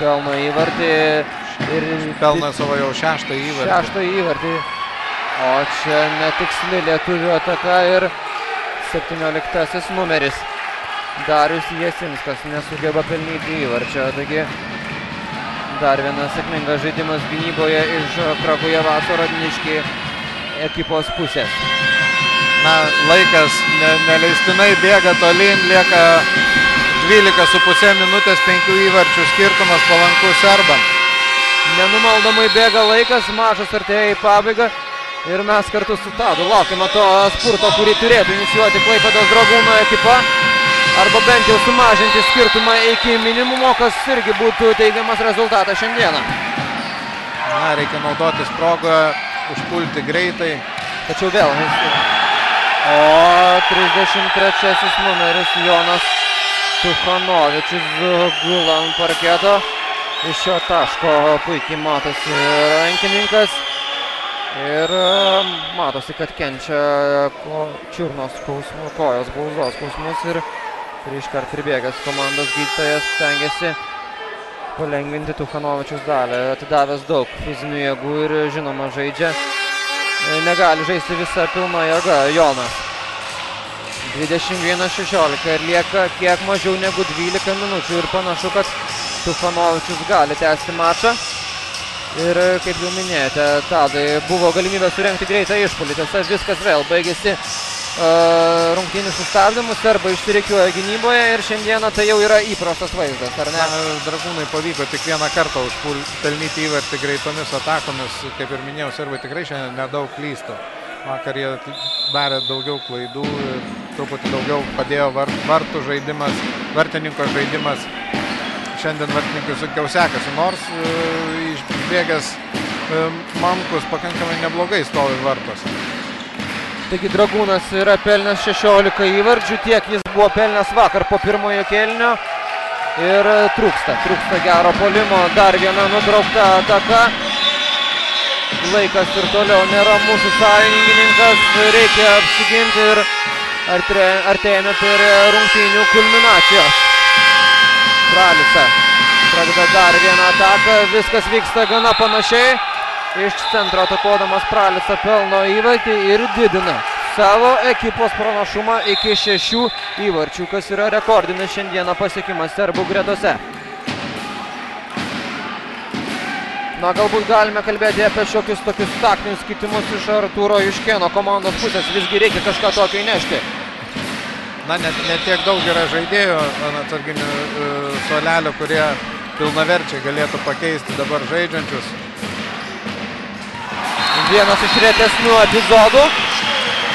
pelno įvartį ir Pelna savo jau šeštą įvartį. šeštą įvartį. O čia netiksli lietuvių ataka ir 17 numeris. Darius Jasinskas nesugeba pelnyti įvarčio. Taigi dar vienas sėkmingas žaidimas gynyboje iš Krakoje Vasarodniški ekipos pusės. Na, laikas ne, neleistinai bėga tolyn, lieka 12,5 minutės, 5 įvarčių skirtumas palankus serbams. Nenumaldomai bėga laikas, mažas artėja į pabaigą. Ir mes kartu su Tadu laukime to spurto, kurį turėtų inicijuoti Klaipėdos Dragūno ekipa. Arba bent jau sumažinti skirtumą iki minimumo, kas irgi būtų teigiamas rezultatas šiandieną. Na, reikia naudotis progą, užpulti greitai. Tačiau vėl. O 33 numeris Jonas Tuchanovičius gula ant parketo. Iš šio taško puikiai matosi rankininkas. Ir e, matosi, kad kenčia ko, čiurnos skausmų, kojos bauzos skausmus ir iškart pribėgęs komandos gydytojas stengiasi palengvinti Tuchanovičius dalį, atidavęs daug fizinių jėgų ir žinoma žaidžia. E, Negali žaisti visą pilną jėgą Jonas. 21-16 ir lieka kiek mažiau negu 12 minučių ir panašu, kad Tufanovičius gali tęsti mačą. Ir kaip jau minėjote, Tadai buvo galimybė surenkti greitą išpolį. Tiesa, viskas vėl baigėsi uh, rungtynių sustabdymu. Serbai išsirikiuoja gynyboje ir šiandieną tai jau yra įprastas vaizdas, ar ne? Na, Dragūnai pavyko tik vieną kartą užpelnyti įvartį greitomis atakomis. Kaip ir minėjau, serbai tikrai šiandien nedaug klysta. Vakar jie darė daugiau klaidų, ir truputį daugiau padėjo var, vartų žaidimas, vartininko žaidimas. Šiandien vartininkui sunkiau sekasi, nors e, išbėgęs e, Mankus pakankamai neblogai stovi vartos. Taigi Dragūnas yra pelnęs 16 įvarčių, tiek jis buvo pelnęs vakar po pirmojo kelnio. Ir trūksta, trūksta gero polimo, dar viena nutraukta ataka. Laikas ir toliau nėra mūsų sąjungininkas, reikia apsiginti ir artėjame prie rungtynių kulminacijos. Pralica pradeda dar vieną ataką, viskas vyksta gana panašiai. Iš centro atakuodamas Pralica pelno įvartį ir didina savo ekipos pranašumą iki šešių įvarčių, kas yra rekordinis šiandieną pasiekimas serbų gretose. Na, galbūt galime kalbėti apie šiokius tokius taktinius kitimus iš Artūro Juškėno komandos pusės. Visgi reikia kažką tokio įnešti. Na, net, net tiek daug yra žaidėjų ant atsarginių uh, suolelio, kurie pilnaverčiai galėtų pakeisti dabar žaidžiančius. Vienas iš retesnių epizodų.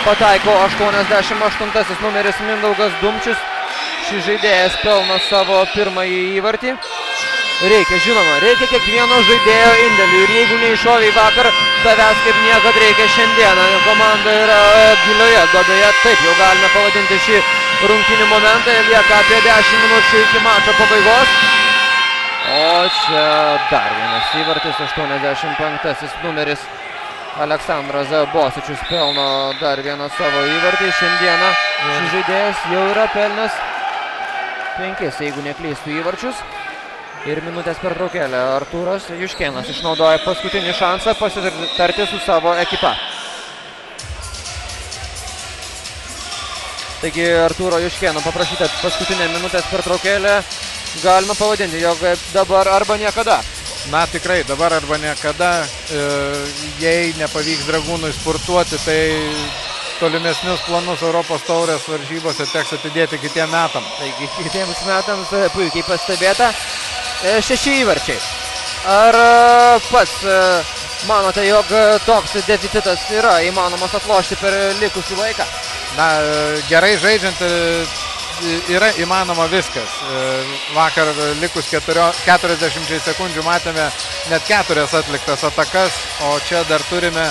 Pataiko 88 numeris Mindaugas Dumčius. Šis žaidėjas pelno savo pirmąjį įvartį. Reikia, žinoma, reikia kiekvieno žaidėjo indėlių ir jeigu neiššoviai vakar, tavęs kaip niekad reikia šiandieną. Komanda yra gilioje duobėje, taip jau galime pavadinti šį rungtinių momentą. Lieka apie 10 minučių iki mačo pabaigos. O čia dar vienas įvartis, 85 numeris. Aleksandras Bosičius pelno dar vieną savo įvartį. Šiandieną šis žaidėjas jau yra pelnęs penkis, jeigu neklystų įvarčius. Ir minutės per traukėlę Artūras Juškėnas išnaudoja paskutinį šansą pasitarti su savo ekipa. Taigi Artūro Juškėno paprašyta paskutinę minutės per traukėlę galima pavadinti, jog dabar arba niekada. Na tikrai, dabar arba niekada, e, jei nepavyks dragūnui sportuoti, tai tolimesnius planus Europos taurės varžybose teks atidėti kitiem metam. Taigi kitiems metams e, puikiai pastebėta. E, Šeši įvarčiai. Ar e, pats manote, jog toks deficitas yra įmanomas atlošti per likusį laiką? Na, gerai žaidžiant yra įmanoma viskas. Vakar likus keturio, 40 sekundžių matėme net keturias atliktas atakas, o čia dar turime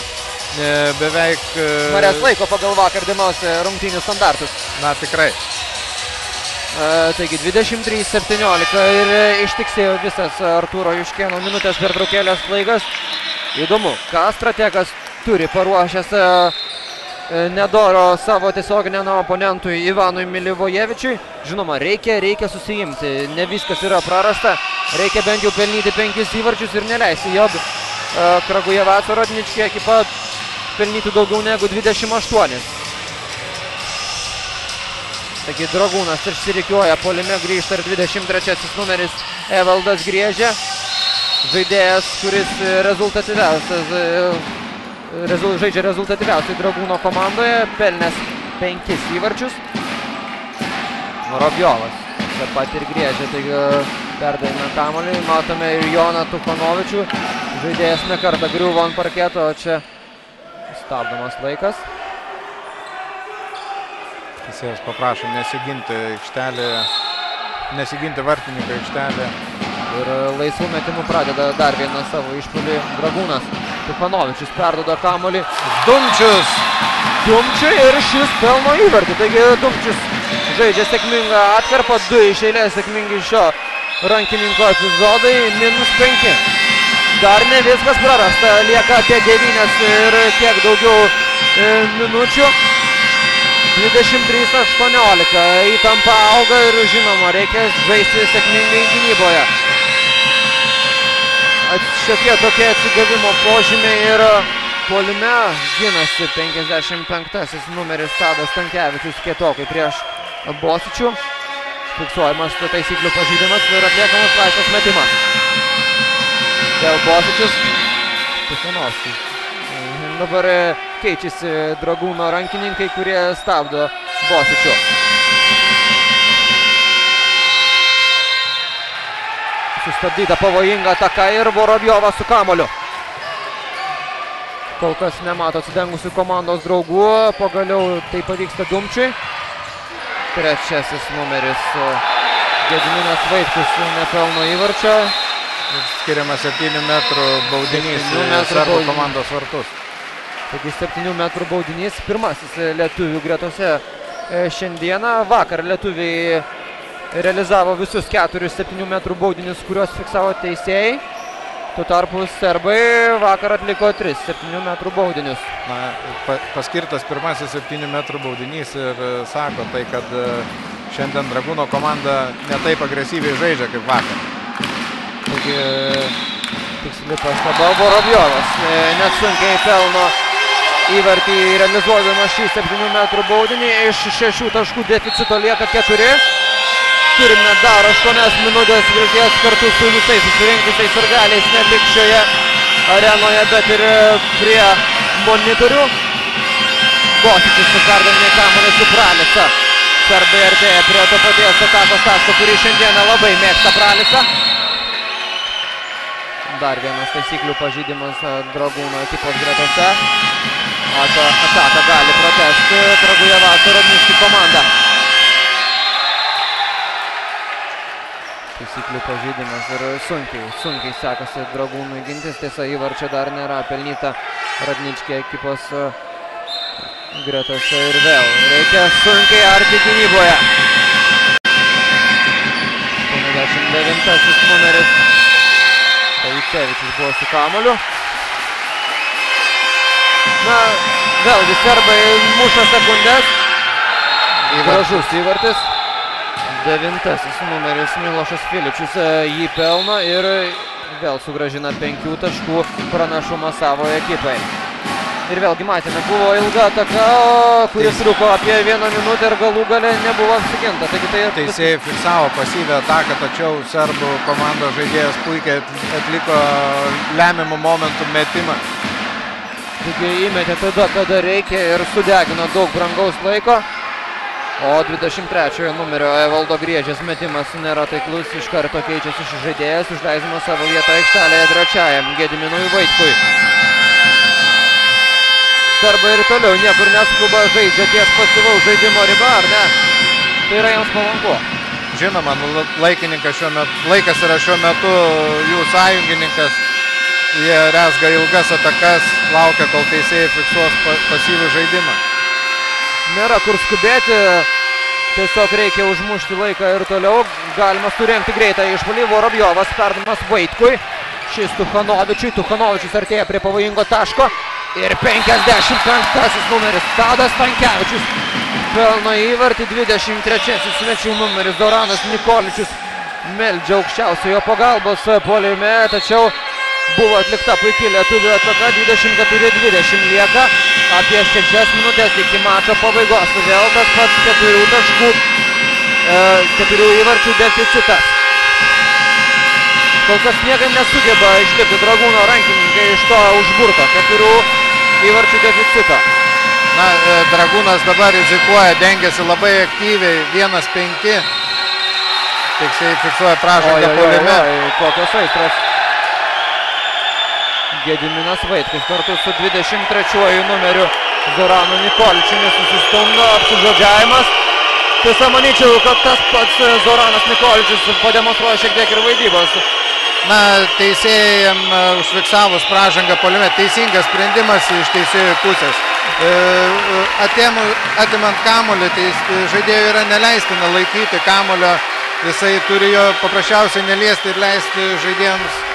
beveik... e, Marės laiko pagal vakar dienos e, rungtynių standartus. Na, tikrai. E, Taigi 23-17 ir e, ištiksėjo visas Artūro Juškėno minutės per traukėlės klaigas. Įdomu, ką strategas turi paruošęs e, e, Nedoro savo tiesioginiam oponentui Ivanui Milivojevičiui. Žinoma, reikia, reikia susijimti. Ne viskas yra prarasta. Reikia bent jau pelnyti penkis įvarčius ir neleisti, jog e, Kragujevaco Rodničkė ekipa pelnytų daugiau negu 28. Taigi Dragūnas išsirikiuoja, polime grįžta ir 23 numeris Evaldas Griežė. Žaidėjas, kuris rezultatyviausias, e, rezu, žaidžia rezultatyviausiai Dragūno komandoje, pelnęs penkis įvarčius. Vorobjovas taip pat ir Griežė, taigi perdavime kamolį. Matome ir Joną Tukanovičių. Žaidėjas nekartą griuvo ant parketo, o čia stabdomas laikas. Teisėjas paprašo nesiginti aikštelėje, nesiginti vartininką aikštelėje. Ir laisvų metimų pradeda dar vieną savo išpolį Dragūnas. Tufanovičius perdoda kamolį Dumčius! Dumčiui ir šis pelno įvartį. Taigi Dumčius žaidžia sėkmingą atkarpą, du iš eilės sėkmingi šio rankininko epizodai, minus penki. Dar ne viskas prarasta, lieka apie devynės ir kiek daugiau e, minučių. 23-18, įtampa auga ir žinoma, reikia žaisti sėkmingai gynyboje. Šiokie tokie atsigavimo požymiai ir polime ginasi 55 numeris Tadas Tankievičius kietokai prieš Bosičių. Fiksuojamas taisyklių pažydimas ir atliekamas laisvas metimas. Dėl Bosičius Tuchanovskis. Dabar e, keičiasi dragūno rankininkai, kurie stabdo Bosičių. Sustabdyta pavojinga ataka ir Vorobjovas su kamoliu. Kol kas nemato atsidengusių komandos draugų, pagaliau tai pavyksta Dumčiui. Trečiasis numeris Gediminas Vaitkus nepelno įvarčio. Skiriamas 7 metrų baudinys baudinys. komandos vartus. Taigi 7 metrų baudinys, pirmasis lietuvių gretose e, šiandieną. Vakar lietuviai realizavo visus keturis 7 metrų baudinius, kuriuos fiksavo teisėjai. Tuo tarpu serbai vakar atliko 3 7 metrų baudinius. Na, pa, paskirtas pirmasis 7 metrų baudinys ir e, sako tai, kad e, šiandien Dragūno komanda netaip agresyviai žaidžia kaip vakar. Taigi tiksli pastaba Vorobjovas e, nesunkiai pelno įvartį realizuodamas šį 7 metrų baudinį. Iš 6 taškų deficito lieka 4. Turime dar 8 minutės vilties kartu su visais susirinkusiais ir galiais ne tik šioje arenoje, bet ir prie monitorių. Bosičius su perdavimai kamuolį su Pralica. Serbai artėja prie to paties atakos taško, kurį šiandieną labai mėgsta Pralica. Dar vienas taisyklių pažydimas a, Dragūno ekipos gretose. Ata, ataką gali pratesti Kraguje Vasaro Miški komanda. Taisyklių pažeidimas ir sunkiai, sunkiai sekasi dragūnui gintis, tiesa įvarčio dar nėra pelnyta Radničkė ekipos e, gretose ir vėl reikia sunkiai arti gynyboje. 89 numeris Pavicevičius buvo su kamoliu. Na, vėlgi serbai muša sekundės. Gražus įvartis. Devintasis numeris Milošas Filičius e, jį pelno ir vėl sugražina penkių taškų pranašumą savo ekipai. Ir vėlgi matėme, buvo ilga ataka, kuris truko apie vieną minutę ir galų gale nebuvo apsiginta. Taigi tai Teisėjai fiksavo pasyvę ataką, tačiau serbų komandos žaidėjas puikiai atliko lemiamų momentų metimą. Taigi įmetė tada, kada reikia ir sudegino daug brangaus laiko. O 23 numerio Evaldo Griežės metimas nėra taiklus, iš karto keičiasi šis žaidėjas, užleisdamas savo vietą aikštelėje trečiajam Gediminui Vaitkui. Serbai ir toliau niekur neskuba, žaidžia ties pasyvaus žaidimo riba, ar ne? Tai yra jiems palanku. Žinoma, nu, laikininkas šiuo metu, laikas yra šiuo metu jų sąjungininkas. Jie resga ilgas atakas, laukia, kol teisėjai fiksuos pa, pasyvų žaidimą. Nėra kur skubėti, tiesiog reikia užmušti laiką ir toliau. Galima surengti greitą išpolį, Vorobjovas perdamas Vaitkui. Šis Tuchanovičiui, Tuchanovičius artėja prie pavojingo taško. Ir 55 numeris. Tadas Tankievičius pelno įvartį. 23 svečių numeris. Doranas Nikoličius. Meldžia aukščiausiojo pagalbos polime, tačiau buvo atlikta puikiai lietuvių ataka, 24-20 lieka apie 6 minutės iki mačo pabaigos. Vėl tas pats keturių taškų, e, keturių įvarčių deficitas. Kol kas niekaip nesugeba išlipti dragūno rankininkai iš to užburto keturių įvarčių deficito. Na, e, Dragūnas dabar rizikuoja, dengiasi labai aktyviai, 1-5. Teisėjai fiksuoja pražangą polime. kokios aistros. Gediminas Vaitkus kartu su 23 numeriu Zoranu Nikoličiumi susistumdo apsižodžiavimas. Tiesa, manyčiau, kad tas pats Zoranas Nikoličius pademonstruoja šiek tiek ir vaidybos. Na, teisėjai e, užfiksavus pražangą polime, teisingas sprendimas iš teisėjų pusės. E, e, Atėmu, atimant kamulį, teis, žaidėjų yra neleistina laikyti kamulio, jisai turi jo paprasčiausiai neliesti ir leisti žaidėjams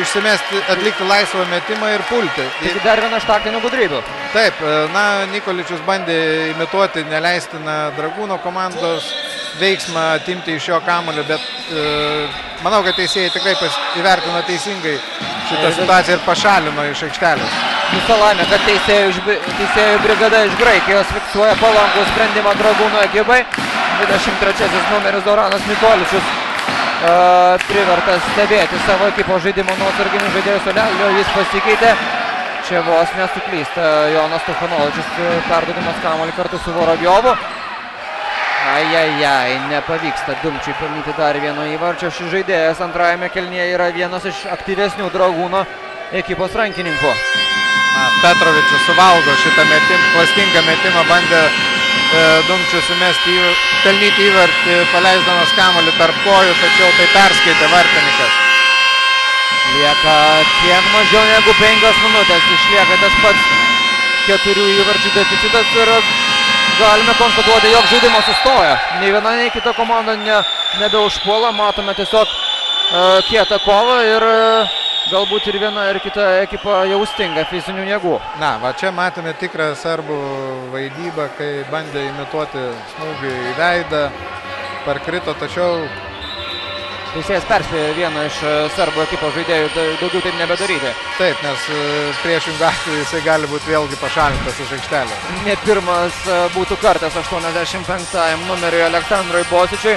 išsimesti, atlikti laisvą metimą ir pulti. Taigi dar viena iš taktinių gudrybių. Taip, e, na, Nikoličius bandė imituoti neleistiną Dragūno komandos veiksmą, atimti iš jo kamulio, bet e, manau, kad teisėjai tikrai pas, įvertino teisingai šitą situaciją ir pašalino iš aikštelės. Visa laimė, kad teisėjų, teisėjų brigada iš Graikijos fiksuoja palankų sprendimą Dragūno ekipai. 23 numeris Doranas Nikoličius privertas stebėti savo ekipos žaidimo nuo atsarginių žaidėjų solelio, jis pasikeitė. Čia vos nesuklysta Jonas Tuchanovičius perduodamas kamuolį kartu su Vorobjovu. Ajajaj, nepavyksta Dumčiui pelnyti dar vieno įvarčio. Šis žaidėjas antrajame kelnyje yra vienas iš aktyvesnių dragūno ekipos rankininkų. Petrovičius suvalgo šitą metim, klastingą metimą, bandė Dumčius įmesti, pelnyti įvartį, paleisdamas kamuolį tarp kojų, tačiau tai perskaitė vartininkas. Lieka kiek mažiau negu penkios minutės. Išlieka tas pats keturių įvarčių deficitas ir galime konstatuoti, jog žaidimas sustoja. Nei viena, nei kita komanda ne, nebeužpuola. Matome tiesiog uh, kietą kovą ir uh, galbūt ir viena ir kita ekipa jau stinga fizinių jėgų. Na, va čia matėme tikrą serbų vaidybą, kai bandė imituoti smūgį į veidą, parkrito, tačiau Teisėjas perspėjo vieną iš uh, serbų ekipos žaidėjų da- daugiau taip nebedaryti. taip, nes e, priešingų atveju jisai gali būti vėlgi pašalintas iš aikštelės. Ne pirmas e, būtų kartas 85 numeriui Aleksandrui Bosičiui.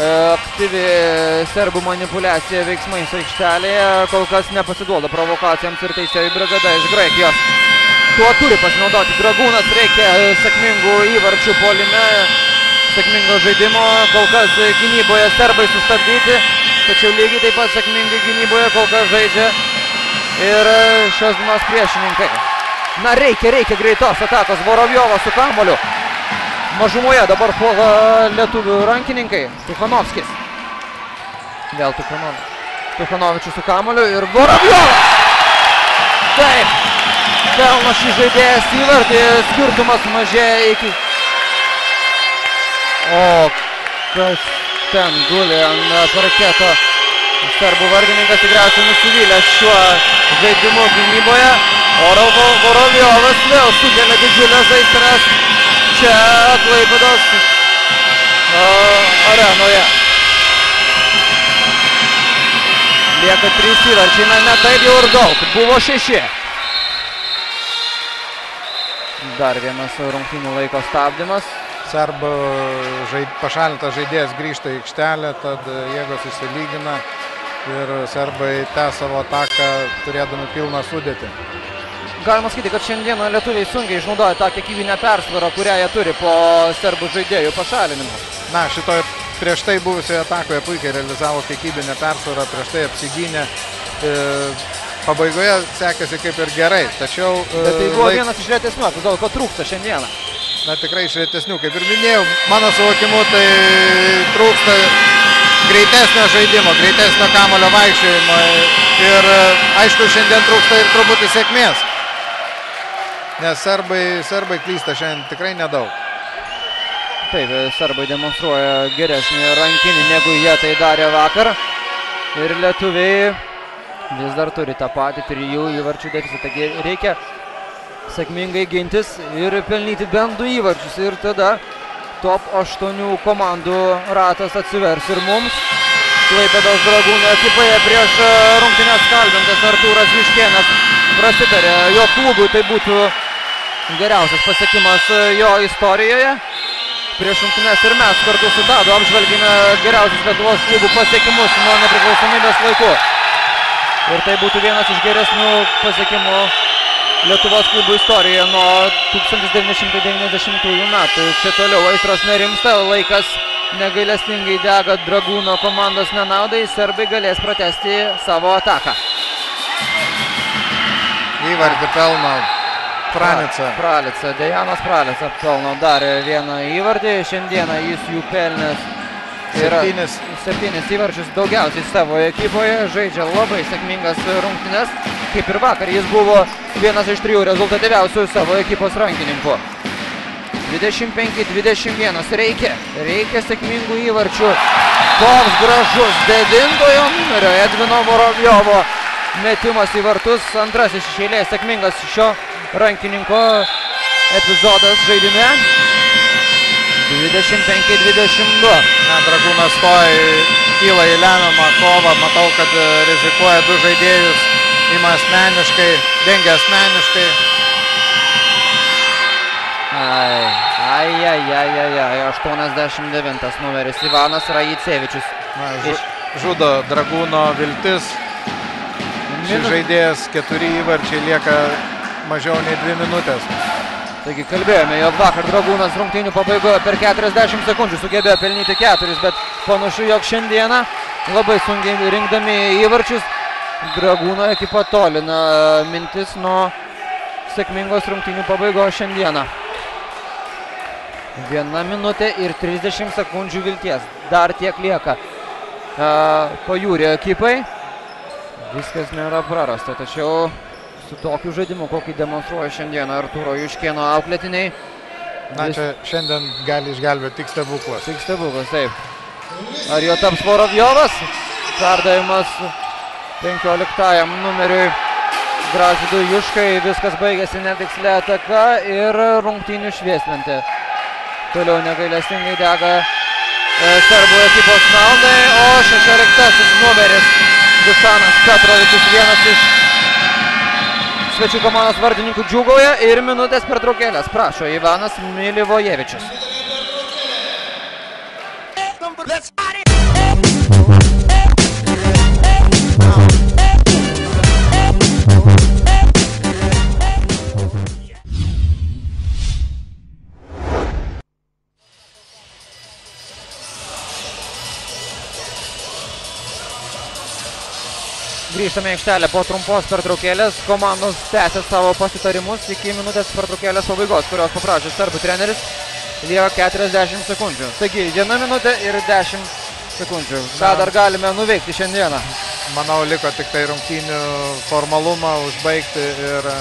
E, Aktyvi serbų manipulacija veiksmais aikštelėje kol kas nepasiduoda provokacijams ir teisėjų brigada iš Graikijos. Tuo turi pasinaudoti Dragūnas, reikia e, sėkmingų įvarčių polime, sėkmingo žaidimo, kol kas gynyboje serbai sustabdyti, tačiau lygiai taip pat sėkmingai gynyboje kol kas žaidžia ir e, šios dienos priešininkai. Na reikia, reikia greitos atakos. Vorovjovas su kamoliu. Mažumoje dabar puola lietuvių rankininkai. Tuchanovskis. Vėl Tuchanovičius. Tuchanovičius su kamoliu ir Voravjovas. Taip. Pelno šį žaidėjas įvartį, skirtumas mažėja iki... O kas ten guli ant parketo. Serbų vardininkas tikriausiai nusivylęs šiuo žaidimu gynyboje. Orovo Vorovjovas vėl sukelia didžiulės aistras čia Klaipėdos uh, arenoje. Lieka trys įvarčiai, na ne taip jau ir daug, buvo šeši. Dar vienas rungtynių laiko stabdymas. Serbų žaid, pašalintas žaidėjas grįžta į aikštelę, tad jėgos įsilygina ir serbai tęs savo ataką turėdami pilną sudėtį. Galima sakyti, kad šiandieną lietuviai sunkiai išnaudoja tą kiekybinę persvarą, kurią jie turi po serbų žaidėjų pašalinimo. Na, šitoje prieš tai buvusioje atakoje puikiai realizavo kiekybinę persvarą, prieš tai apsigynė. E, pabaigoje sekėsi kaip ir gerai, tačiau... E, Bet tai buvo laik... vienas iš retesnių epizodų, ko trūksta šiandieną. Na, tikrai iš retesnių, kaip ir minėjau, mano suvokimu tai trūksta greitesnio žaidimo, greitesnio kamulio vaikščiojimo ir aišku, šiandien trūksta ir truputį sėkmės. Nes serbai, serbai klysta šiandien tikrai nedaug. Taip, serbai demonstruoja geresnį rankinį, negu jie tai darė vakar. Ir lietuviai vis dar turi tą patį trijų įvarčių deficitą. Taigi reikia sėkmingai gintis ir pelnyti bent du įvarčius. Ir tada top 8 komandų ratas atsivers ir mums. Klaipėdos dragūnų ekipoje prieš rungtynės kalbintas Artūras Viškėnas prasitarė jo klubui, tai būtų geriausias pasiekimas jo istorijoje. Prieš rungtynės ir mes kartu su Tadu apžvelgime geriausius Lietuvos klubų pasiekimus nuo nepriklausomybės laikų. Ir tai būtų vienas iš geresnių pasiekimų Lietuvos klubų istorijoje nuo 1990 metų. Čia toliau aistros nerimsta, laikas negailestingai dega Dragūno komandos nenaudai, serbai galės pratesti savo ataką. Įvardį pelno Pranica. Pralica, Dejanas Pralica pelno dar vieną įvardį, šiandieną jis jų pelnęs. Yra Septynis. septynis įvarčius daugiausiai savo ekipoje, žaidžia labai sėkmingas rungtynes, kaip ir vakar jis buvo vienas iš trijų rezultatyviausių savo ekipos rankininkų. 25-21 reikia, reikia sėkmingų įvarčių. Toks gražus devintojo numerio Edvino Vorovjovo metimas į vartus, antrasis iš eilės sėkmingas šio rankininko epizodas žaidime. 25-22. Na, Dragūnas stoja, kyla į lemiamą kovą, matau, kad e, rizikuoja du žaidėjus, ima asmeniškai, dengia asmeniškai. Ai, ai, ai, ai, ai, ai, 89 numeris Ivanas Rajicevičius. Na, žu, žudo Dragūno viltis. Šis žaidėjas keturi įvarčiai lieka mažiau nei dvi minutės. Taigi kalbėjome, jog vakar Dragūnas rungtynių pabaigoje per 40 sekundžių sugebėjo pelnyti keturis, bet panašu, jog šiandieną labai sunkiai rinkdami įvarčius Dragūno ekipa tolina mintis nuo sėkmingos rungtynių pabaigos šiandieną. Viena minutė ir 30 sekundžių vilties. Dar tiek lieka. Uh, pajūrė ekipai. Viskas nėra prarasta, tačiau su tokiu žaidimu, kokį demonstruoja šiandieną Arturo Juškėno auklėtiniai. Na, Vis- čia šiandien gali išgelbėti tik stebuklas. Tik stebuklas, taip. Ar jo taps Vorovjovas? Perdavimas 15 numeriui Gražvidui Juškai. Viskas baigėsi netikslė ataka ir rungtynių švieslentė. Toliau negailestingai dega e, serbų ekipos naudai, o 16 numeris Dušanas Petrovičius vienas iš svečių komandos vardininkų džiugauja ir minutės pertraukėlės. Prašo Ivanas Milivojevičius. Grįžtame į aikštelę po trumpos pertraukėlės. Komandos tęsia savo pasitarimus iki minutės pertraukėlės pabaigos, kurios paprašė serbų treneris. Lieka 40 sekundžių. Taigi, viena minutė ir 10 sekundžių. Ką dar galime nuveikti šiandieną? Manau, liko tik tai rungtynių formalumą užbaigti ir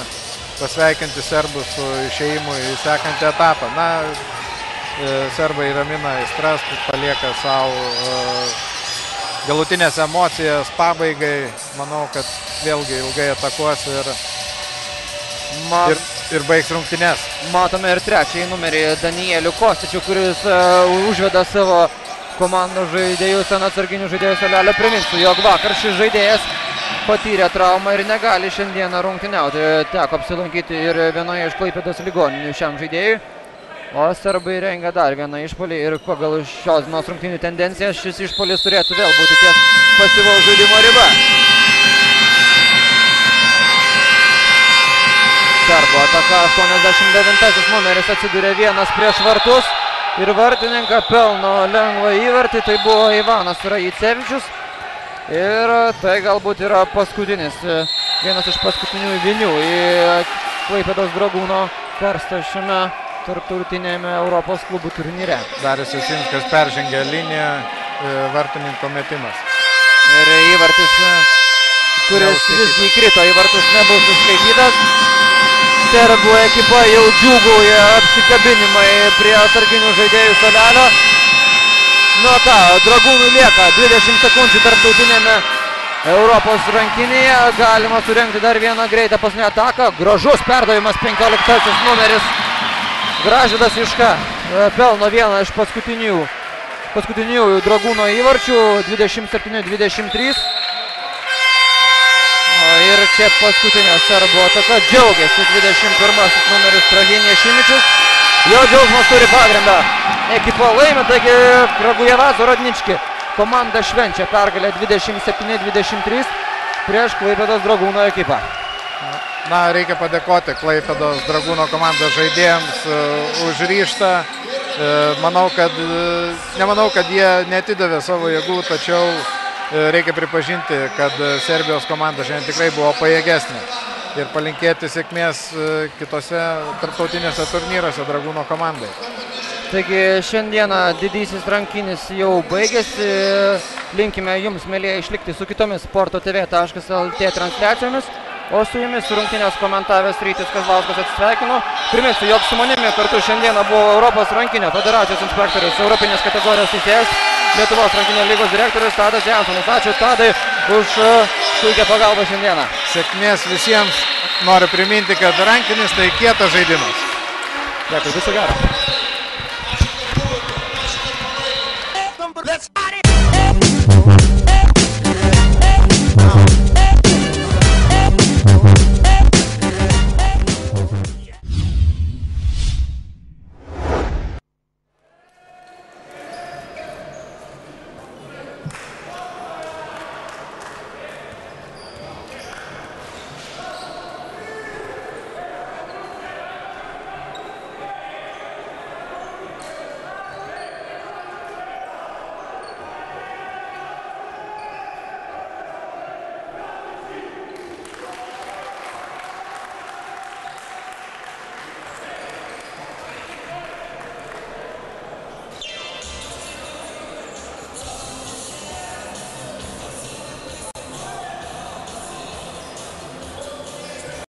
pasveikinti serbus su išėjimu į sekantį etapą. Na, e, serbai ramina aistras, palieka savo e, galutinės emocijas pabaigai. Manau, kad vėlgi ilgai atakuos ir, Ma, ir, ir baigs rungtynės. matome ir trečiąjį numerį Danielių Kostičių, kuris uh, užveda savo komandos žaidėjus ant atsarginių žaidėjų salelio. Priminsiu, jog vakar šis žaidėjas patyrė traumą ir negali šiandieną rungtyniauti. Teko apsilankyti ir vienoje iš Klaipėdos ligoninių šiam žaidėjui. O serbai rengia dar vieną išpolį ir pagal šios dienos rungtynių tendencijas šis išpolis turėtų vėl būti ties pasyvaus žaidimo riba. Serbo ataka 89 numeris atsiduria vienas prieš vartus ir vartininką pelno lengvą įvartį. Tai buvo Ivanas Rajicevičius. Ir tai galbūt yra paskutinis, vienas iš paskutinių vinių į Klaipėdos dragūno karstą šiame tarptautinėme Europos klubų turnyre. Darius Jusinskas peržengė liniją, e, vartininko metimas. Ir įvartis, e, kuris visgi įkrito į vartus, nebus suskaitytas. Serbų ekipa jau džiūgauja apsikabinimai prie atsarginių žaidėjų salelio. Nu ką, dragūnui lieka 20 sekundžių tarptautinėme Europos rankinėje. Galima surenkti dar vieną greitą pasnę ataką. Gražus perdavimas 15 numeris. Gražydas Iška e, pelno vieną iš paskutinių, paskutiniųjų dragūno įvarčių 27-23. O ir čia paskutinė serbo ataka džiaugiasi 21 numeris Traginė Šimičius. Jo džiaugsmas turi pagrindą. Ekipa laimi, taigi Kragujevazo Rodnički komanda švenčia pergalę 27-23 prieš Klaipėdos dragūno ekipą. Na, reikia padėkoti Klaipėdos Dragūno komandos žaidėjams e, už ryštą. E, Manau, kad, e, nemanau, kad jie netidavė savo jėgų, tačiau reikia pripažinti, kad Serbijos komanda šiandien tikrai buvo pajėgesnė. Ir palinkėti sėkmės kitose tarptautinėse turnyruose Dragūno komandai. Taigi šiandieną didysis rankinis jau baigėsi. Linkime jums, mėlyje, išlikti su kitomis sporto tv.lt transliacijomis. O su jumis rungtynės komentavęs Rytis Kazlauskas atsisveikinu. Priminsiu, jog su manimi kartu šiandieną buvo Europos rankinio federacijos inspektorius, Europinės kategorijos teisėjas, Lietuvos rankinio lygos direktorius Tadas Jansonas. Ačiū Tadai už e, puikią pagalbą šiandieną. Sėkmės visiems. Noriu priminti, kad rankinis tai kietas žaidimas. Dėkui, viso gero. Let's party!